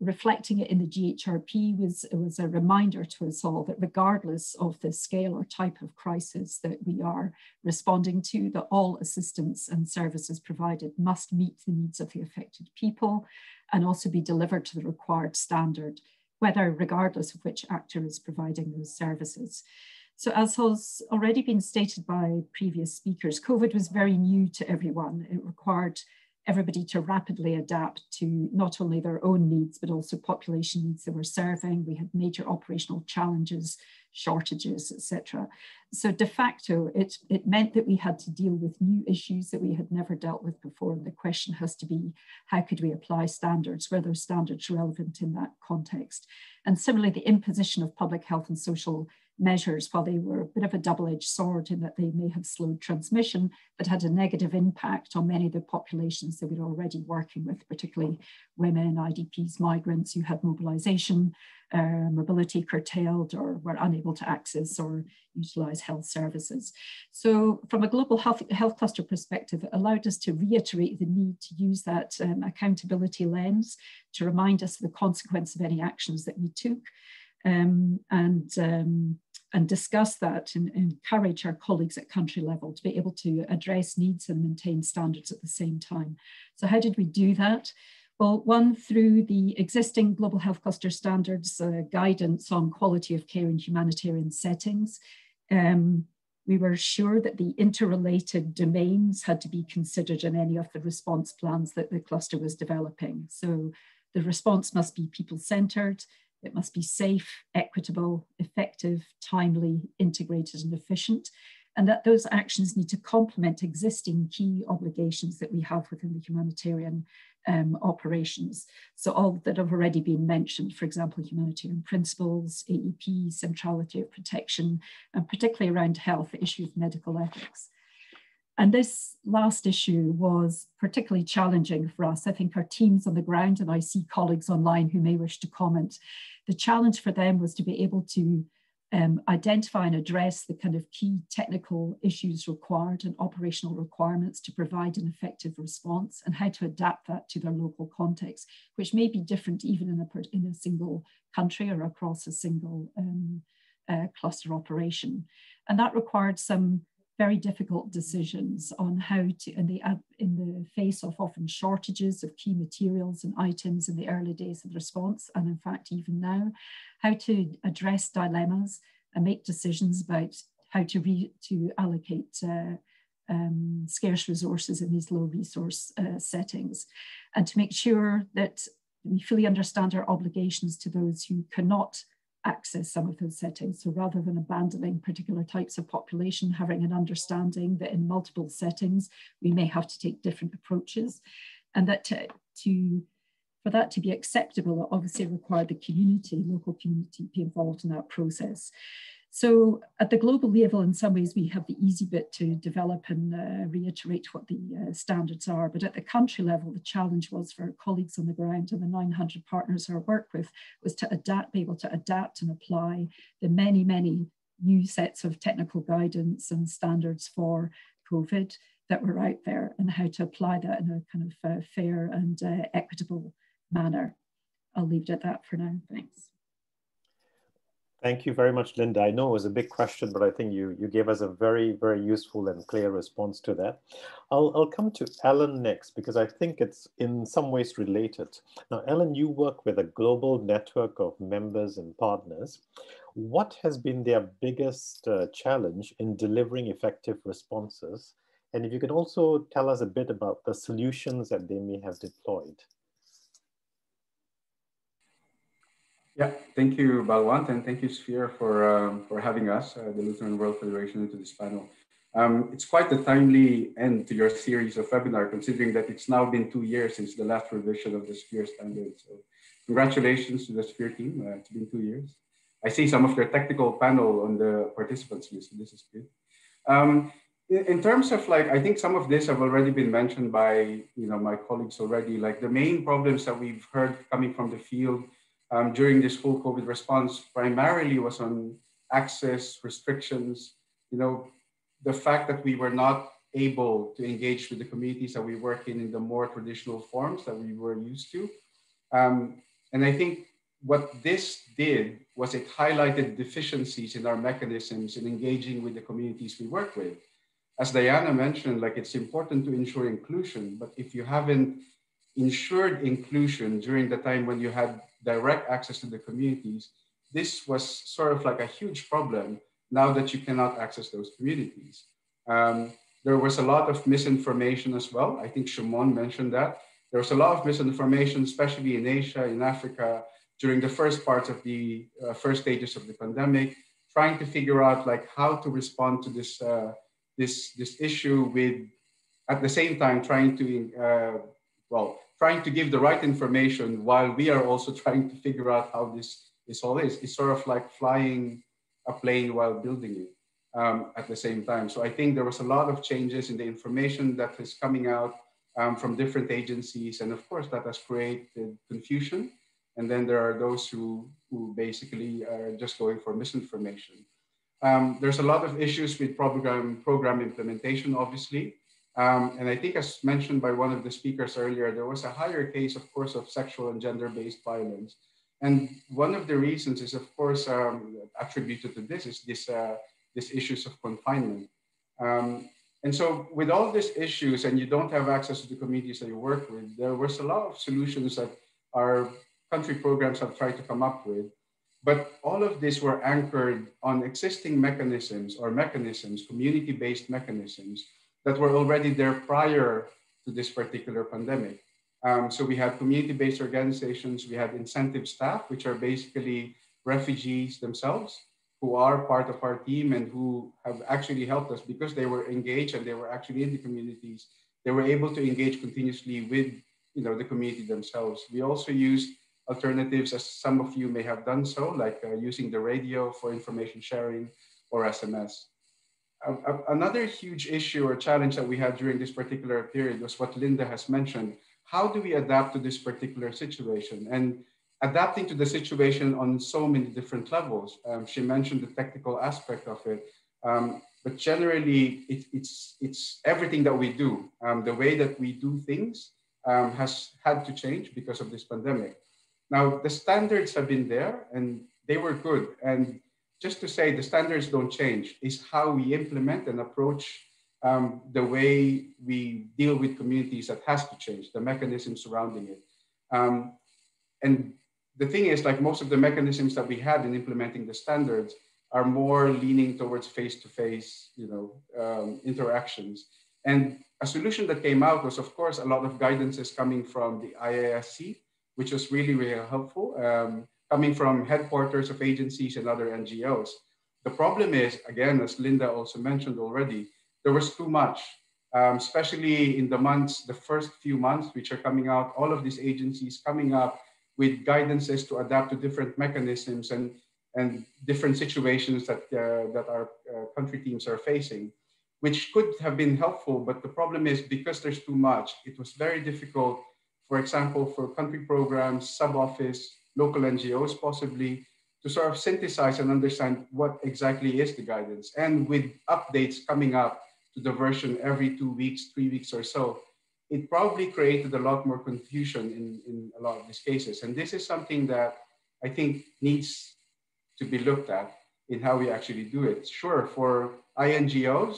reflecting it in the GHRP was, was a reminder to us all that regardless of the scale or type of crisis that we are responding to, that all assistance and services provided must meet the needs of the affected people and also be delivered to the required standard, whether regardless of which actor is providing those services. So as has already been stated by previous speakers, COVID was very new to everyone. It required everybody to rapidly adapt to not only their own needs, but also population needs that we're serving. We had major operational challenges, shortages, etc. So de facto, it, it meant that we had to deal with new issues that we had never dealt with before. And the question has to be, how could we apply standards? Were those standards relevant in that context? And similarly, the imposition of public health and social measures, while they were a bit of a double-edged sword in that they may have slowed transmission, but had a negative impact on many of the populations that we were already working with, particularly women, IDPs, migrants who had mobilization, uh, mobility curtailed or were unable to access or utilize health services. So from a global health, health cluster perspective, it allowed us to reiterate the need to use that um, accountability lens to remind us of the consequence of any actions that we took um, and um, and discuss that and, encourage our colleagues at country level to be able to address needs and maintain standards at the same time. So how did we do that? Well, one through the existing global health cluster standards uh, guidance on quality of care in humanitarian settings. Um, we were sure that the interrelated domains had to be considered in any of the response plans that the cluster was developing. So the response must be people-centered, it must be safe, equitable, effective, timely, integrated, and efficient. And that those actions need to complement existing key obligations that we have within the humanitarian um, operations. So all that have already been mentioned, for example, humanitarian principles, AAP, centrality of protection, and particularly around health, the issue of medical ethics. And this last issue was particularly challenging for us. I think our teams on the ground, and I see colleagues online who may wish to comment, the challenge for them was to be able to um, identify and address the kind of key technical issues required and operational requirements to provide an effective response and how to adapt that to their local context, which may be different even in a, in a single country or across a single um, uh, cluster operation. And that required some very difficult decisions on how to, in the, in the face of often shortages of key materials and items in the early days of the response, and in fact, even now, how to address dilemmas and make decisions about how to, re, to allocate uh, um, scarce resources in these low resource uh, settings, and to make sure that we fully understand our obligations to those who cannot access some of those settings. So rather than abandoning particular types of population, having an understanding that in multiple settings, we may have to take different approaches and that to, to for that to be acceptable, it obviously required the community, local community to be involved in that process. So at the global level, in some ways, we have the easy bit to develop and uh, reiterate what the uh, standards are. But at the country level, the challenge was for colleagues on the ground and the 900 partners I work with was to adapt, be able to adapt and apply the many, many new sets of technical guidance and standards for COVID that were out there and how to apply that in a kind of uh, fair and uh, equitable manner. I'll leave it at that for now. Thanks. Thank you very much, Linda. I know it was a big question, but I think you, you gave us a very, very useful and clear response to that. I'll, I'll come to Ellen next because I think it's in some ways related. Now, Ellen, you work with a global network of members and partners. What has been their biggest uh, challenge in delivering effective responses? And if you can also tell us a bit about the solutions that they may have deployed. Yeah, thank you, Balwant, and thank you, Sphere, for um, for having us, uh, the Lutheran World Federation, into this panel. Um, it's quite a timely end to your series of webinar, considering that it's now been two years since the last revision of the Sphere standard. So congratulations to the Sphere team. Uh, it's been two years. I see some of your technical panel on the participants list. So this is good. Um, in terms of like, I think some of this have already been mentioned by you know my colleagues already. Like the main problems that we've heard coming from the field um, during this full COVID response primarily was on access restrictions, you know, the fact that we were not able to engage with the communities that we work in in the more traditional forms that we were used to. Um, and I think what this did was it highlighted deficiencies in our mechanisms in engaging with the communities we work with. As Diana mentioned, like it's important to ensure inclusion, but if you haven't ensured inclusion during the time when you had direct access to the communities, this was sort of like a huge problem now that you cannot access those communities. Um, There was a lot of misinformation as well. I think Shumon mentioned that. There was a lot of misinformation, especially in Asia, in Africa, during the first parts of the uh, first stages of the pandemic, trying to figure out like how to respond to this uh, this this issue with at the same time trying to uh, well trying to give the right information while we are also trying to figure out how this this all is. It's sort of like flying a plane while building it um, at the same time. So I think there was a lot of changes in the information that is coming out um, from different agencies, and of course that has created confusion. And then there are those who who basically are just going for misinformation. Um, there's a lot of issues with program program implementation, obviously. Um, and I think as mentioned by one of the speakers earlier, there was a higher case, of course, of sexual and gender-based violence. And one of the reasons is, of course, um, attributed to this is this, uh, this issues of confinement. Um, and so with all these issues and you don't have access to the communities that you work with, there was a lot of solutions that our country programs have tried to come up with. But all of these were anchored on existing mechanisms or mechanisms, community-based mechanisms that were already there prior to this particular pandemic. Um, so we had community-based organizations, we had incentive staff, which are basically refugees themselves who are part of our team and who have actually helped us because they were engaged and they were actually in the communities. They were able to engage continuously with you know, the community themselves. We also used alternatives, as some of you may have done so, like uh, using the radio for information sharing or SMS another huge issue or challenge that we had during this particular period was what Linda has mentioned. How do we adapt to this particular situation? And adapting to the situation on so many different levels. Um, she mentioned the technical aspect of it, um, but generally it, it's, it's everything that we do. Um, the way that we do things um, has had to change because of this pandemic. Now, the standards have been there and they were good. And just to say the standards don't change, is how we implement and approach um, the way we deal with communities that has to change, the mechanisms surrounding it. Um, and the thing is, like most of the mechanisms that we had in implementing the standards are more leaning towards face-to-face, you know, um, interactions. And a solution that came out was, of course, a lot of guidances coming from the IASC, which was really, really helpful. Um, coming from headquarters of agencies and other NGOs. The problem is, again, as Linda also mentioned already, there was too much, um, especially in the months, the first few months, which are coming out, all of these agencies coming up with guidances to adapt to different mechanisms and, and different situations that, uh, that our uh, country teams are facing, which could have been helpful. But the problem is because there's too much, it was very difficult, for example, for country programs, sub-office, local NGOs possibly to sort of synthesize and understand what exactly is the guidance. And with updates coming up to the version every two weeks, three weeks or so, it probably created a lot more confusion in, in a lot of these cases. And this is something that I think needs to be looked at in how we actually do it. Sure, for INGOs,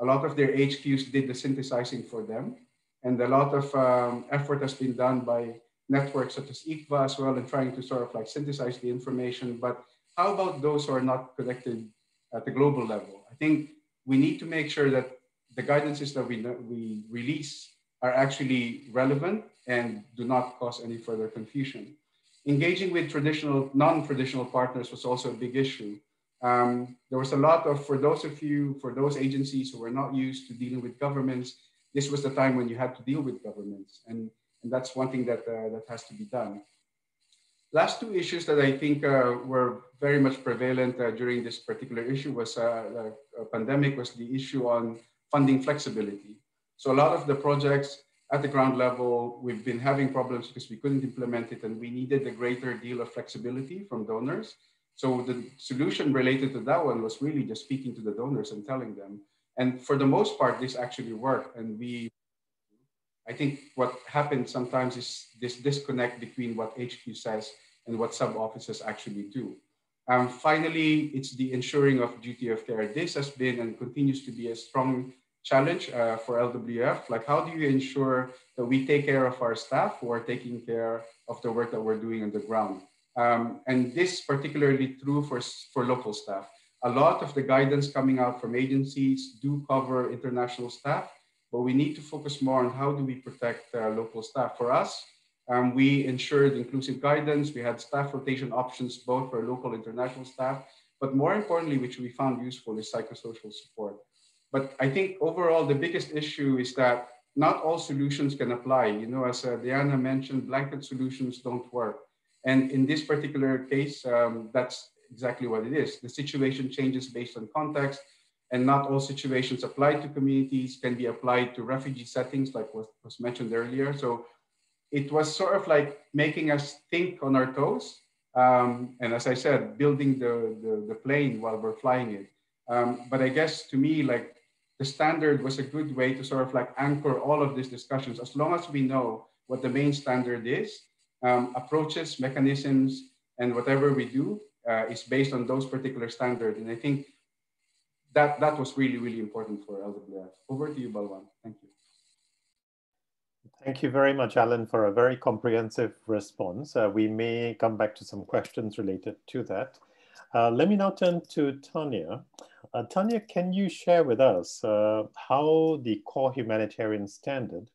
a lot of their HQs did the synthesizing for them. And a lot of um, effort has been done by networks such as ICVA as well and trying to sort of like synthesize the information. But how about those who are not connected at the global level? I think we need to make sure that the guidances that we, we release are actually relevant and do not cause any further confusion. Engaging with traditional, non-traditional partners was also a big issue. Um, there was a lot of, for those of you, for those agencies who were not used to dealing with governments, this was the time when you had to deal with governments. And and that's one thing that, uh, that has to be done. Last two issues that I think uh, were very much prevalent uh, during this particular issue was the pandemic was the issue on funding flexibility. So a lot of the projects at the ground level, we've been having problems because we couldn't implement it and we needed a greater deal of flexibility from donors. So the solution related to that one was really just speaking to the donors and telling them. And for the most part, this actually worked. And we I think what happens sometimes is this disconnect between what HQ says and what sub offices actually do. Um, finally, it's the ensuring of duty of care. This has been and continues to be a strong challenge uh, for LWF. Like, how do you ensure that we take care of our staff who are taking care of the work that we're doing on the ground? Um, and this particularly true for, for local staff. a lot of the guidance coming out from agencies do cover international staff, but we need to focus more on how do we protect uh, local staff. For us, um, we ensured inclusive guidance. We had staff rotation options, both for local and international staff. But more importantly, which we found useful is psychosocial support. But I think overall, the biggest issue is that not all solutions can apply. You know, as uh, Diana mentioned, blanket solutions don't work. And in this particular case, um, that's exactly what it is. The situation changes based on context, and not all situations applied to communities can be applied to refugee settings, like what was mentioned earlier. So it was sort of like making us think on our toes. Um, and as I said, building the, the, the, plane while we're flying it. Um, but I guess to me, like the standard was a good way to sort of like anchor all of these discussions. As long as we know what the main standard is, um, approaches, mechanisms, and whatever we do uh, is based on those particular standards. And I think that, that was really, really important for LWF. Over to you, Balwant. Thank you. Thank you very much, Alan, for a very comprehensive response. Uh, we may come back to some questions related to that. Uh, let me now turn to Tanya. Uh, Tanya, can you share with us uh, how the core humanitarian standard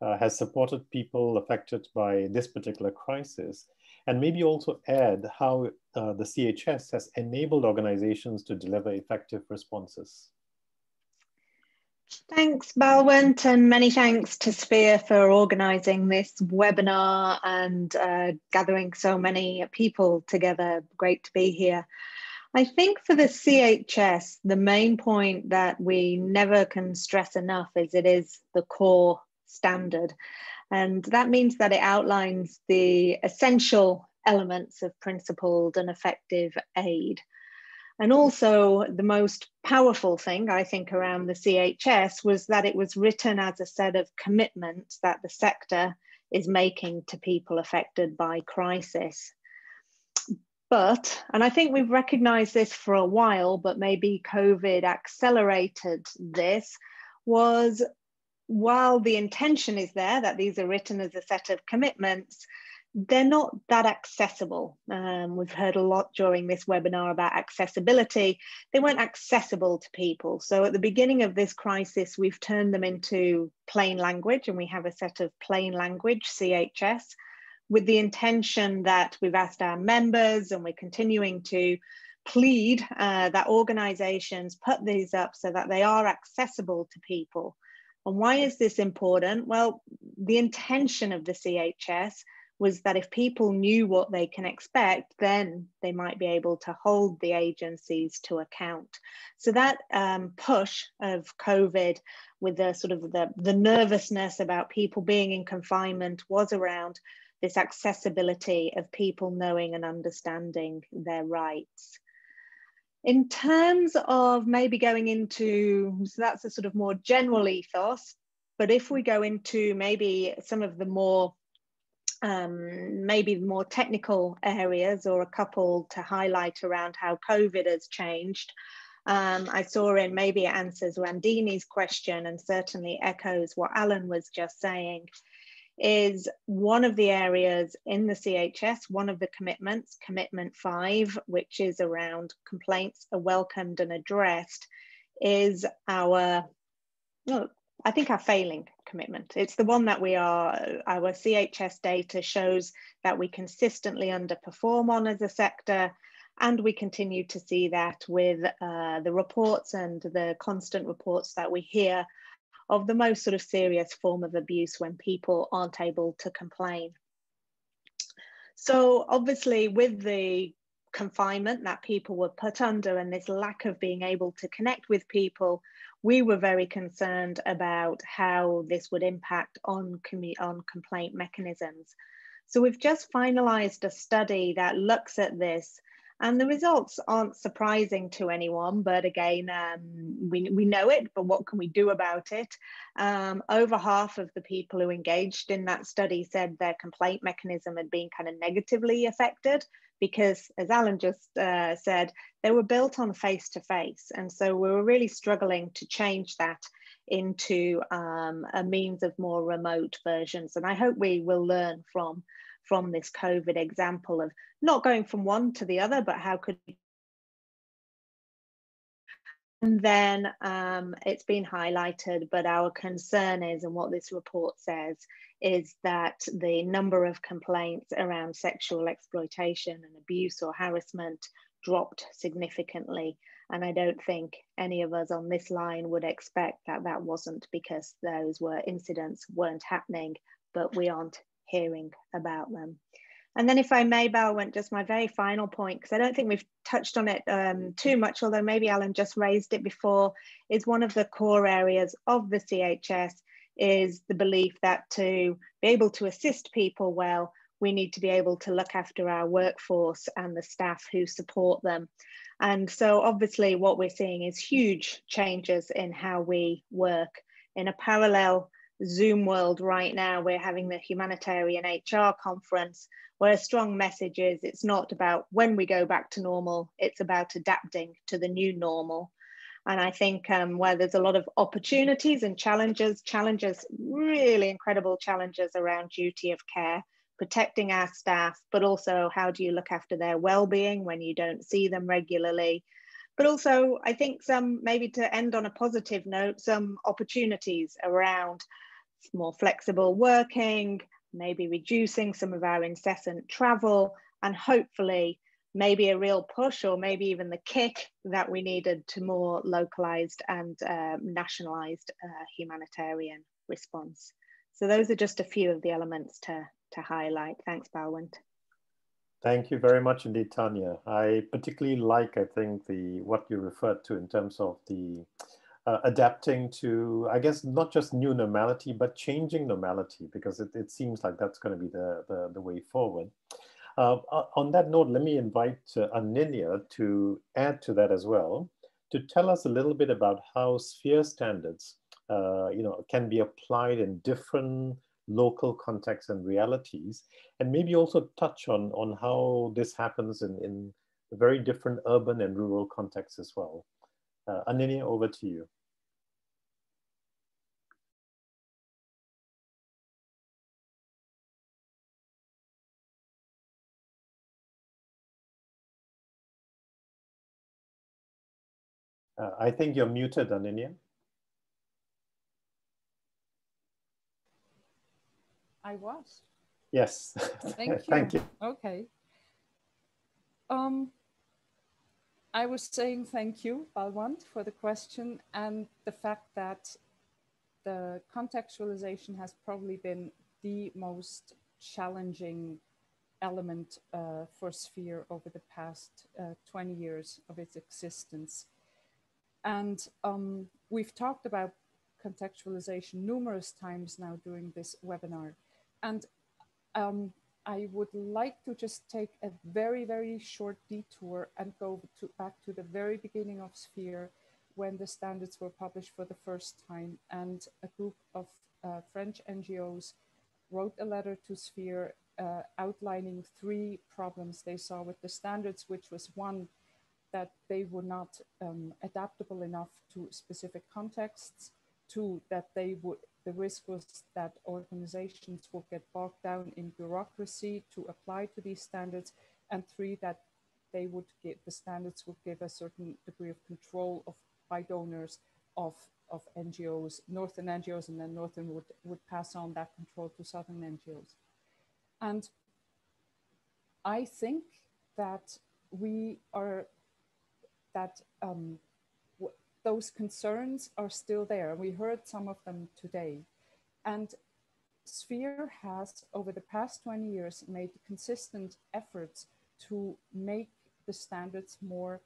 uh, has supported people affected by this particular crisis? And maybe also add how uh, the CHS has enabled organizations to deliver effective responses. Thanks, Balwant, and many thanks to Sphere for organising this webinar and uh, gathering so many people together. Great to be here. I think for the CHS, the main point that we never can stress enough is it is the core standard. And that means that it outlines the essential elements of principled and effective aid. And also, the most powerful thing I think around the CHS was that it was written as a set of commitments that the sector is making to people affected by crisis. But, and I think we've recognized this for a while, but maybe COVID accelerated this, was while the intention is there that these are written as a set of commitments, they're not that accessible. Um, we've heard a lot during this webinar about accessibility. They weren't accessible to people. So at the beginning of this crisis, we've turned them into plain language and we have a set of plain language, CHS, with the intention that we've asked our members and we're continuing to plead uh, that organizations put these up so that they are accessible to people. And why is this important? Well, the intention of the CHS was that if people knew what they can expect, then they might be able to hold the agencies to account. So that um, push of COVID with the sort of the, the nervousness about people being in confinement was around this accessibility of people knowing and understanding their rights. In terms of maybe going into, so that's a sort of more general ethos, but if we go into maybe some of the more um, maybe more technical areas or a couple to highlight around how COVID has changed. Um, I saw in maybe it answers Randini's question and certainly echoes what Alan was just saying is one of the areas in the CHS, one of the commitments, commitment five, which is around complaints are welcomed and addressed, is our, I think our failing commitment. It's the one that we are, our CHS data shows that we consistently underperform on as a sector. And we continue to see that with uh, the reports and the constant reports that we hear of the most sort of serious form of abuse when people aren't able to complain. So obviously with the confinement that people were put under and this lack of being able to connect with people, we were very concerned about how this would impact on, on complaint mechanisms. So we've just finalized a study that looks at this and the results aren't surprising to anyone, but again, um, we, we know it, but what can we do about it? Um, over half of the people who engaged in that study said their complaint mechanism had been kind of negatively affected because, as Alan just uh, said, they were built on face to face. And so we were really struggling to change that into um, a means of more remote versions. And I hope we will learn from, from this COVID example of not going from one to the other, but how could and then um, it's been highlighted, but our concern is, and what this report says, is that the number of complaints around sexual exploitation and abuse or harassment dropped significantly. And I don't think any of us on this line would expect that that wasn't because those were incidents weren't happening, but we aren't hearing about them. And then if I may, Balwant, just my very final point, because I don't think we've touched on it um, too much, although maybe Alan just raised it before, is one of the core areas of the CHS is the belief that to be able to assist people well, we need to be able to look after our workforce and the staff who support them. And so obviously what we're seeing is huge changes in how we work. In a parallel Zoom world right now, we're having the humanitarian HR conference where a strong message is it's not about when we go back to normal, it's about adapting to the new normal. And I think um, where there's a lot of opportunities and challenges, challenges, really incredible challenges around duty of care, protecting our staff, but also how do you look after their well-being when you don't see them regularly. But also, I think some, maybe to end on a positive note, some opportunities around more flexible working, maybe reducing some of our incessant travel, and hopefully maybe a real push or maybe even the kick that we needed to more localized and um, nationalized uh, humanitarian response. So those are just a few of the elements to, to highlight. Thanks, Balwant. Thank you very much indeed, Tanya. I particularly like, I think, the what you referred to in terms of the uh, adapting to, I guess, not just new normality, but changing normality, because it, it seems like that's going to be the, the, the way forward. Uh, on that note, let me invite uh, Aninia to add to that as well, to tell us a little bit about how sphere standards uh, you know, can be applied in different local contexts and realities, and maybe also touch on, on how this happens in, in very different urban and rural contexts as well. Uh, Aninia, over to you. Uh, I think you're muted, Aninia. I was. Yes. Thank you. Thank you. Okay. Um, I was saying thank you, Balwant, for the question and the fact that the contextualization has probably been the most challenging element uh, for Sphere over the past uh, 20 years of its existence. And um, we've talked about contextualization numerous times now during this webinar. And um, I would like to just take a very, very short detour and go to, back to the very beginning of Sphere when the standards were published for the first time and a group of uh, French NGOs wrote a letter to Sphere uh, outlining three problems they saw with the standards, which was one, that they were not um, adaptable enough to specific contexts. Two, that they would, the risk was that organizations would get bogged down in bureaucracy to apply to these standards. And three, that they would give, the standards would give a certain degree of control of by donors of, of NGOs, Northern NGOs, and then Northern would, would pass on that control to Southern NGOs. And I think that we are that um, those concerns are still there. We heard some of them today. And Sphere has, over the past 20 years, made consistent efforts to make the standards more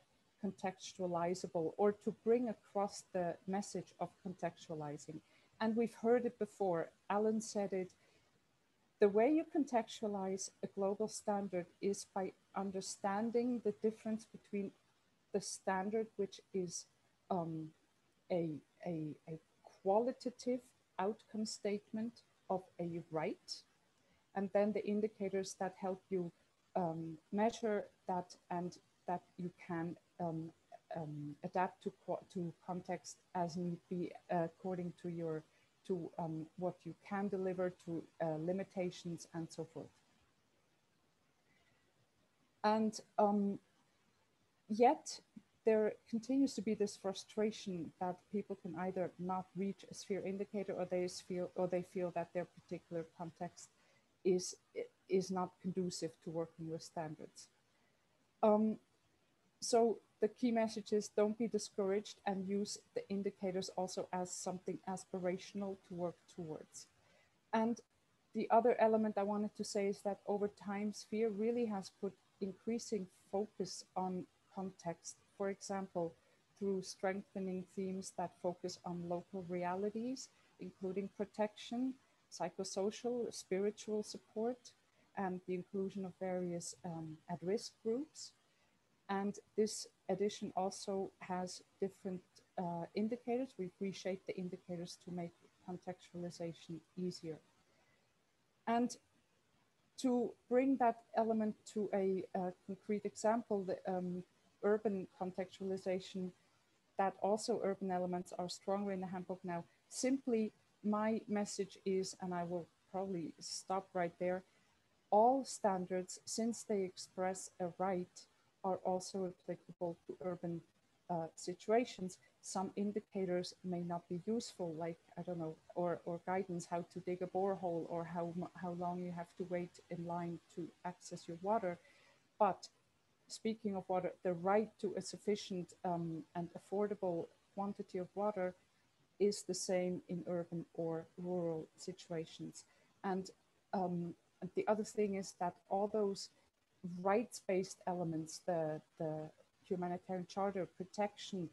contextualizable or to bring across the message of contextualizing. And we've heard it before. Alan said it. The way you contextualize a global standard is by understanding the difference between the standard, which is um, a, a, a qualitative outcome statement of a right, and then the indicators that help you um, measure that and that you can um, um, adapt to, to context as need be uh, according to your to um, what you can deliver to uh, limitations and so forth. And um, yet there continues to be this frustration that people can either not reach a sphere indicator or they feel or they feel that their particular context is is not conducive to working with standards. Um, so the key message is don't be discouraged and use the indicators also as something aspirational to work towards. And the other element I wanted to say is that over time, Sphere really has put increasing focus on context. For example, through strengthening themes that focus on local realities, including protection, psychosocial, spiritual support, and the inclusion of various um, at-risk groups. And this edition also has different uh, indicators. We've reshaped the indicators to make contextualization easier. And to bring that element to a, a concrete example, the um, urban contextualization, that also urban elements are stronger in the handbook now. Simply, my message is, and I will probably stop right there, all standards, since they express a right, are also applicable to urban uh, situations. Some indicators may not be useful, like, I don't know, or, or guidance how to dig a borehole or how, how long you have to wait in line to access your water. But speaking of water, the right to a sufficient um, and affordable quantity of water is the same in urban or rural situations. And um, the other thing is that all those rights-based elements, the, the humanitarian charter, protection,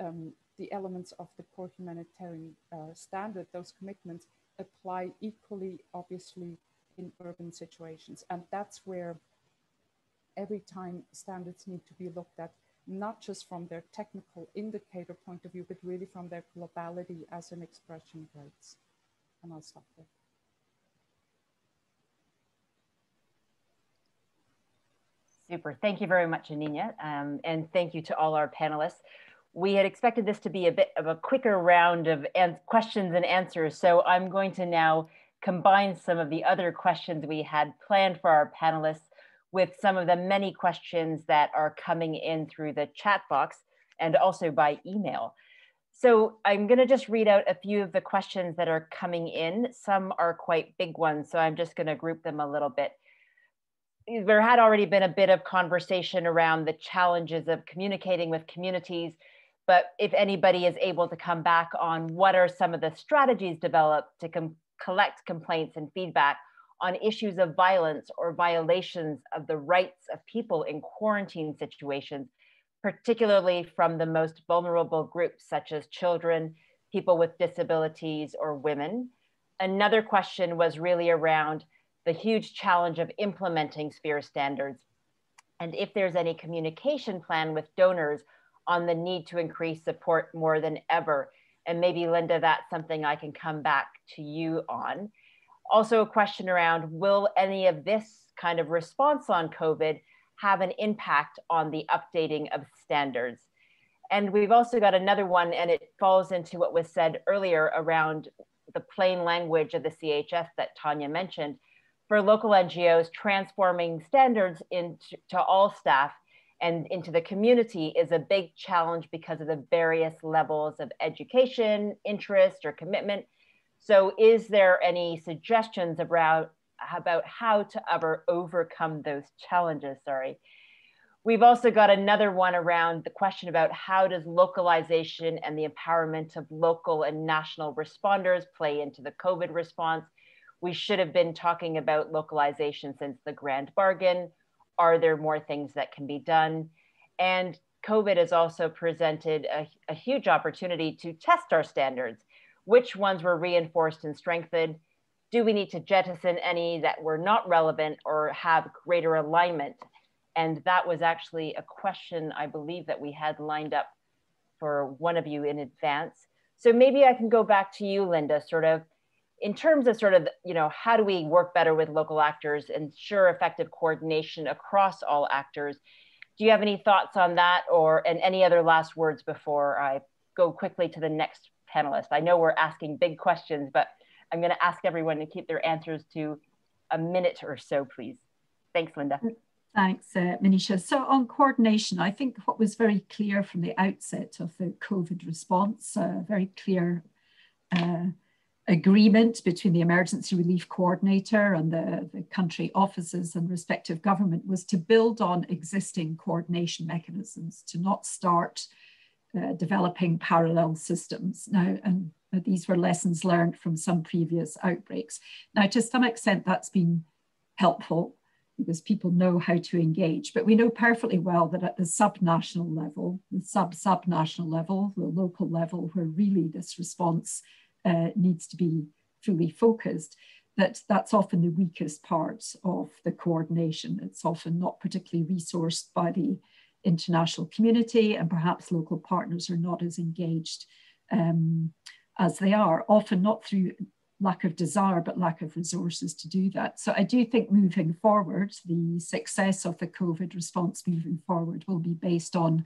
um, the elements of the core humanitarian uh, standard, those commitments apply equally, obviously, in urban situations. And that's where every time standards need to be looked at, not just from their technical indicator point of view, but really from their globality as an expression of rights. And I'll stop there. Super. Thank you very much, Aninia. Um, and thank you to all our panelists. We had expected this to be a bit of a quicker round of and questions and answers. So I'm going to now combine some of the other questions we had planned for our panelists with some of the many questions that are coming in through the chat box and also by email. So I'm going to just read out a few of the questions that are coming in. Some are quite big ones, so I'm just going to group them a little bit there had already been a bit of conversation around the challenges of communicating with communities. But if anybody is able to come back on what are some of the strategies developed to com collect complaints and feedback on issues of violence or violations of the rights of people in quarantine situations, particularly from the most vulnerable groups such as children, people with disabilities, or women. Another question was really around the huge challenge of implementing sphere standards and if there's any communication plan with donors on the need to increase support more than ever. And maybe Linda, that's something I can come back to you on. Also a question around, will any of this kind of response on COVID have an impact on the updating of standards? And we've also got another one, and it falls into what was said earlier around the plain language of the CHS that Tanya mentioned, for local NGOs, transforming standards into all staff and into the community is a big challenge because of the various levels of education, interest, or commitment. So, is there any suggestions about, about how to ever overcome those challenges? Sorry. We've also got another one around the question about how does localization and the empowerment of local and national responders play into the COVID response? we should have been talking about localization since the grand bargain. Are there more things that can be done? And COVID has also presented a, a huge opportunity to test our standards. Which ones were reinforced and strengthened? Do we need to jettison any that were not relevant or have greater alignment? And that was actually a question I believe that we had lined up for one of you in advance. So maybe I can go back to you, Linda, sort of in terms of sort of, you know, how do we work better with local actors, ensure effective coordination across all actors? Do you have any thoughts on that or and any other last words before I go quickly to the next panelist? I know we're asking big questions, but I'm going to ask everyone to keep their answers to a minute or so, please. Thanks, Linda. Thanks, uh, Manisha. So on coordination, I think what was very clear from the outset of the COVID response, uh, very clear uh, agreement between the emergency relief coordinator and the, the country offices and respective government was to build on existing coordination mechanisms, to not start uh, developing parallel systems. Now, and these were lessons learned from some previous outbreaks. Now, to some extent, that's been helpful because people know how to engage. But we know perfectly well that at the subnational level, the sub-subnational level, the local level, where really this response uh, needs to be fully focused, that that's often the weakest part of the coordination. It's often not particularly resourced by the international community and perhaps local partners are not as engaged um, as they are, often not through lack of desire, but lack of resources to do that. So I do think moving forward, the success of the COVID response moving forward will be based on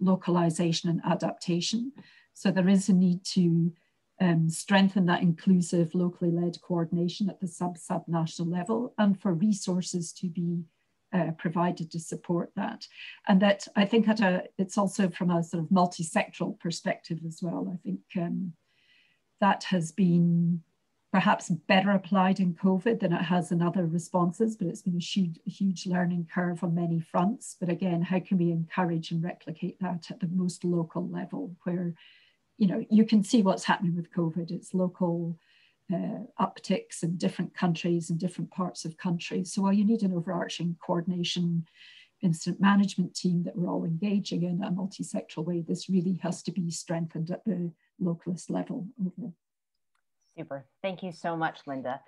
localization and adaptation. So there is a need to um, strengthen that inclusive locally led coordination at the sub-subnational level and for resources to be uh, provided to support that. And that I think at a, it's also from a sort of multi-sectoral perspective as well. I think um, that has been perhaps better applied in COVID than it has in other responses, but it's been a huge, huge learning curve on many fronts. But again, how can we encourage and replicate that at the most local level where, you know, you can see what's happening with COVID. It's local uh, upticks in different countries and different parts of countries. So while you need an overarching coordination incident management team that we're all engaging in a multi-sectoral way, this really has to be strengthened at the localist level. Super. Thank you so much, Linda.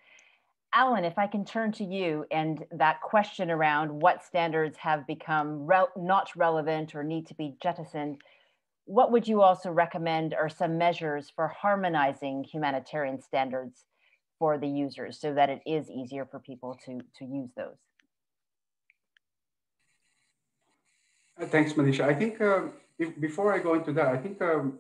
Alan, if I can turn to you and that question around what standards have become re not relevant or need to be jettisoned, what would you also recommend are some measures for harmonizing humanitarian standards for the users so that it is easier for people to, to use those? Uh, thanks, Manisha. I think uh, if, before I go into that, I think um,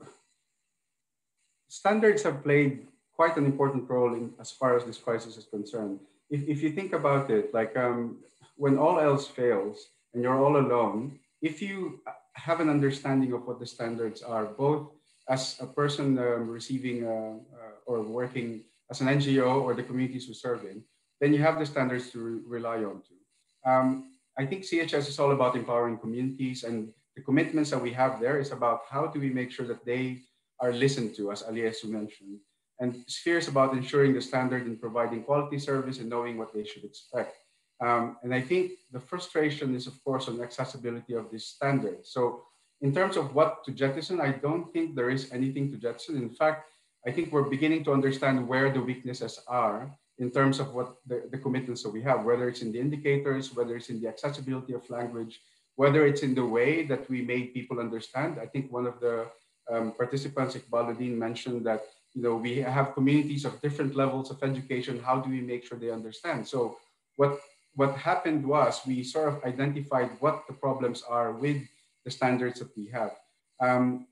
standards have played quite an important role in as far as this crisis is concerned. If, if you think about it, like um, when all else fails and you're all alone, if you have an understanding of what the standards are, both as a person um, receiving uh, uh, or working as an NGO or the communities we serve in, then you have the standards to re rely on to. Um, I think CHS is all about empowering communities and the commitments that we have there is about how do we make sure that they are listened to, as Aliesu mentioned, and Sphere is about ensuring the standard in providing quality service and knowing what they should expect. Um, and I think the frustration is, of course, on accessibility of this standard. So in terms of what to jettison, I don't think there is anything to jettison. In fact, I think we're beginning to understand where the weaknesses are in terms of what the, the commitments that we have, whether it's in the indicators, whether it's in the accessibility of language, whether it's in the way that we made people understand. I think one of the um, participants, Iqbaluddin, mentioned that you know, we have communities of different levels of education. How do we make sure they understand? So what, what happened was we sort of identified what the problems are with the standards that we have. Um,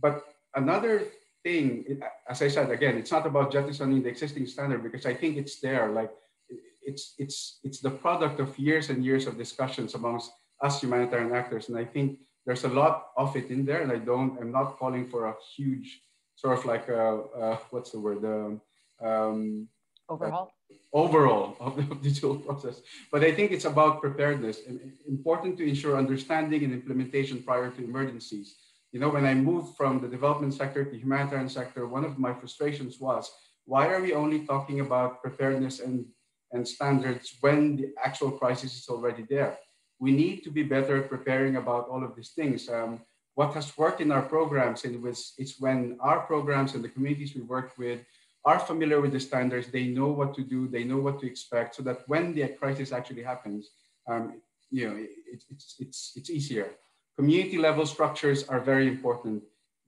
but another thing, as I said, again, it's not about jettisoning the existing standard because I think it's there. Like it's, it's, it's the product of years and years of discussions amongst us humanitarian actors. And I think there's a lot of it in there and I don't, I'm not calling for a huge sort of like a, a what's the word? Um, um, overhaul. Overall of the digital process. But I think it's about preparedness important to ensure understanding and implementation prior to emergencies. You know, when I moved from the development sector to humanitarian sector, one of my frustrations was, why are we only talking about preparedness and, and standards when the actual crisis is already there? We need to be better at preparing about all of these things. Um, what has worked in our programs and it's when our programs and the communities we work with are familiar with the standards, they know what to do, they know what to expect, so that when the crisis actually happens, um, you know, it, it's, it's, it's easier. Community level structures are very important.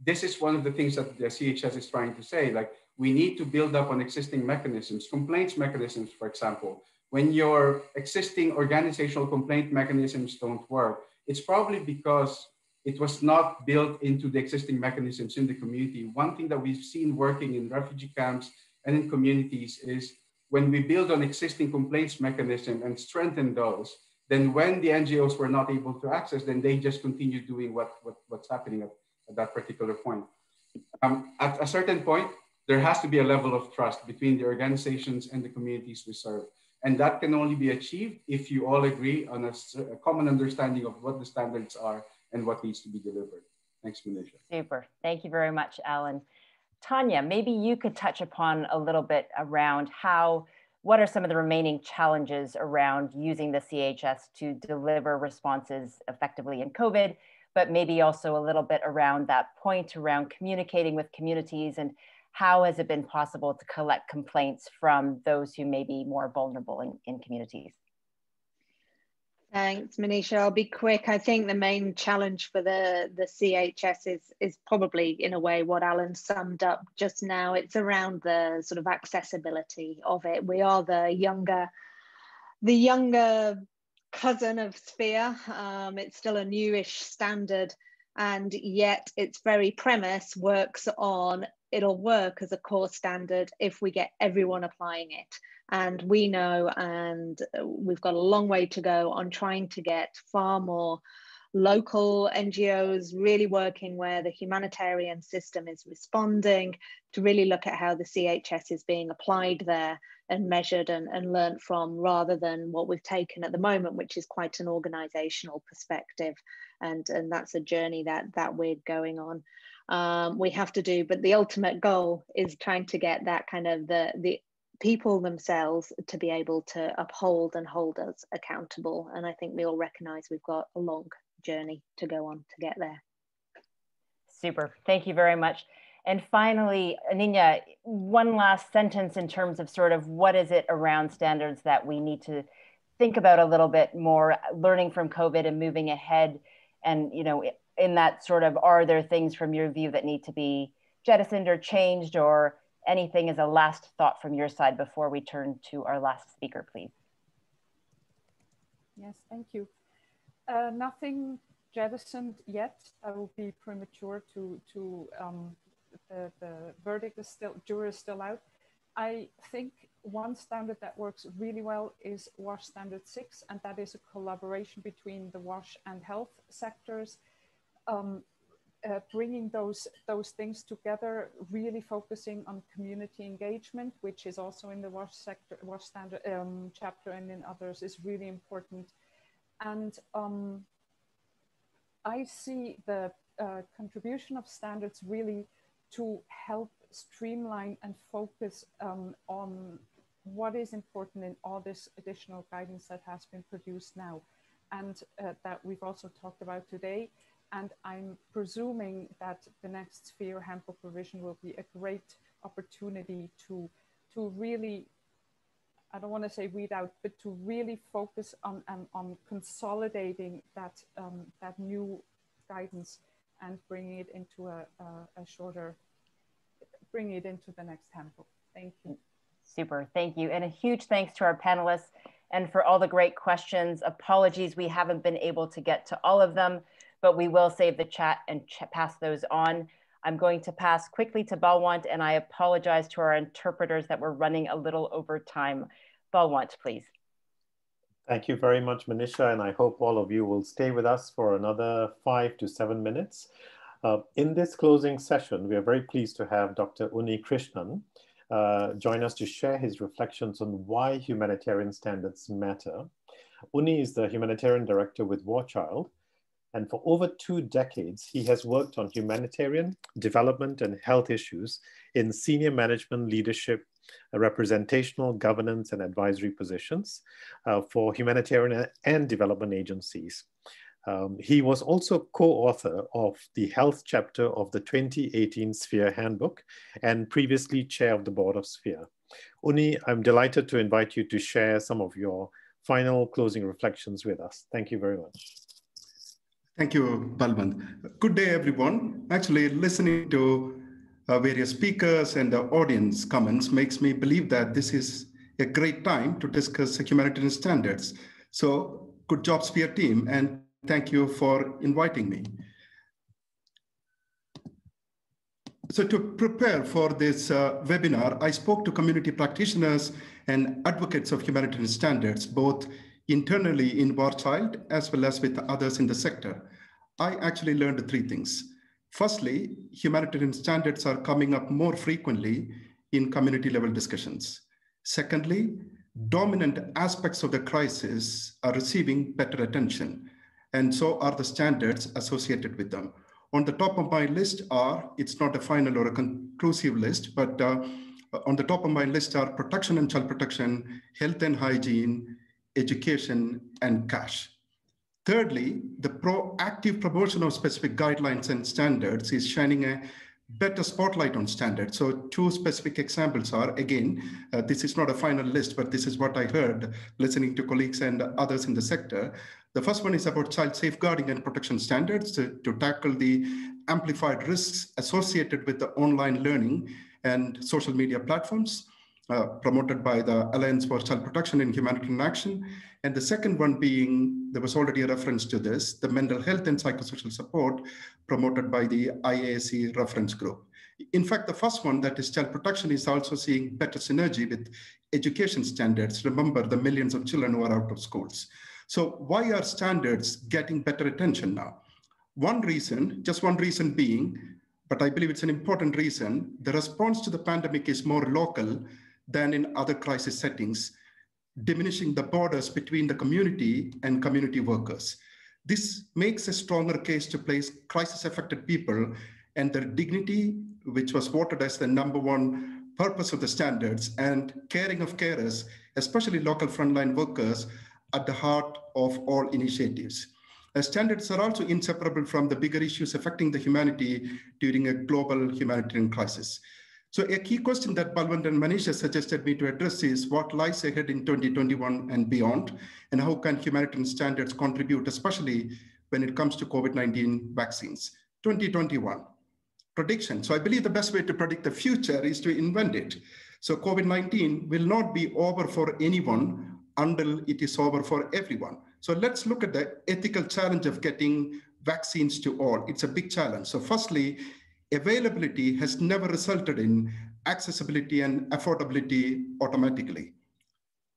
This is one of the things that the CHS is trying to say, like we need to build up on existing mechanisms, complaints mechanisms, for example. When your existing organizational complaint mechanisms don't work, it's probably because it was not built into the existing mechanisms in the community. One thing that we've seen working in refugee camps and in communities is when we build on existing complaints mechanism and strengthen those, then when the NGOs were not able to access, then they just continue doing what, what what's happening at, at that particular point. Um, at a certain point, there has to be a level of trust between the organizations and the communities we serve. And that can only be achieved if you all agree on a, a common understanding of what the standards are and what needs to be delivered. Thanks, Manisha. Super. Thank you very much, Alan. Tanya, maybe you could touch upon a little bit around how, what are some of the remaining challenges around using the CHS to deliver responses effectively in COVID, but maybe also a little bit around that point around communicating with communities and how has it been possible to collect complaints from those who may be more vulnerable in, in communities? Thanks, Manisha. I'll be quick. I think the main challenge for the, the CHS is, is probably, in a way, what Alan summed up just now. It's around the sort of accessibility of it. We are the younger, the younger cousin of Sphere. Um, it's still a newish standard, and yet its very premise works on it'll work as a core standard if we get everyone applying it. And we know, and we've got a long way to go on trying to get far more local NGOs really working where the humanitarian system is responding to really look at how the CHS is being applied there and measured and, and learned from rather than what we've taken at the moment, which is quite an organizational perspective. And, and that's a journey that, that we're going on um, we have to do. But the ultimate goal is trying to get that kind of the the people themselves to be able to uphold and hold us accountable. And I think we all recognize we've got a long journey to go on to get there. Super. Thank you very much. And finally, Aninia, one last sentence in terms of sort of what is it around standards that we need to think about a little bit more, learning from COVID and moving ahead. And, you know, in that sort of are there things from your view that need to be jettisoned or changed or anything as a last thought from your side before we turn to our last speaker, please? Yes, thank you. Uh, nothing jettisoned yet. I will be premature to, to um, the, the verdict is still, jury is still out. I think one standard that works really well is WASH Standard 6, and that is a collaboration between the WASH and health sectors um, uh, bringing those those things together, really focusing on community engagement, which is also in the WASH sector, WASH standard um, chapter and in others, is really important. And um, I see the uh, contribution of standards really to help streamline and focus um, on what is important in all this additional guidance that has been produced now and uh, that we've also talked about today and I'm presuming that the next Sphere handbook revision will be a great opportunity to, to really, I don't want to say weed out, but to really focus on, on, on consolidating that, um, that new guidance and bringing it into a, a, a shorter, bringing it into the next handbook. Thank you. Super, thank you. And a huge thanks to our panelists and for all the great questions. Apologies, we haven't been able to get to all of them but we will save the chat and ch pass those on. I'm going to pass quickly to Balwant and I apologize to our interpreters that we're running a little over time. Balwant, please. Thank you very much, Manisha, and I hope all of you will stay with us for another five to seven minutes. Uh, in this closing session, we are very pleased to have Dr. Unni Krishnan uh, join us to share his reflections on why humanitarian standards matter. Unni is the humanitarian director with War Child, and for over two decades, he has worked on humanitarian, development, and health issues in senior management leadership, uh, representational governance, and advisory positions uh, for humanitarian and development agencies. Um, he was also co-author of the health chapter of the 2018 Sphere Handbook and previously chair of the board of Sphere. Unni, I'm delighted to invite you to share some of your final closing reflections with us. Thank you very much. Thank you, Balwant. Good day, everyone. Actually, listening to uh, various speakers and the audience comments makes me believe that this is a great time to discuss humanitarian standards. So good job, Sphere team, and thank you for inviting me. So to prepare for this uh, webinar, I spoke to community practitioners and advocates of humanitarian standards, both internally in War Child as well as with others in the sector, I actually learned three things. Firstly, humanitarian standards are coming up more frequently in community level discussions. Secondly, dominant aspects of the crisis are receiving better attention, and so are the standards associated with them. On the top of my list are, it's not a final or a conclusive list, but uh, on the top of my list are protection and child protection, health and hygiene, education, and cash. Thirdly, the proactive promotion of specific guidelines and standards is shining a better spotlight on standards. So two specific examples are, again, uh, this is not a final list, but this is what I heard listening to colleagues and others in the sector. The first one is about child safeguarding and protection standards to, to tackle the amplified risks associated with the online learning and social media platforms uh, promoted by the Alliance for Child Protection in Humanitarian Action. And the second one being, there was already a reference to this, the mental health and psychosocial support promoted by the IASC reference group. In fact, the first one, that is child protection, is also seeing better synergy with education standards. Remember the millions of children who are out of schools. So why are standards getting better attention now? One reason, just one reason being, but I believe it's an important reason, the response to the pandemic is more local than in other crisis settings, diminishing the borders between the community and community workers. This makes a stronger case to place crisis affected people and their dignity, which was voted as the number one purpose of the standards, and caring of carers, especially local frontline workers, at the heart of all initiatives. The standards are also inseparable from the bigger issues affecting the humanity during a global humanitarian crisis. So a key question that Balwant and Manisha suggested me to address is what lies ahead in 2021 and beyond, and how can humanitarian standards contribute, especially when it comes to COVID-19 vaccines. 2021, prediction. So I believe the best way to predict the future is to invent it. So COVID-19 will not be over for anyone until it is over for everyone. So let's look at the ethical challenge of getting vaccines to all. It's a big challenge. So firstly, availability has never resulted in accessibility and affordability automatically,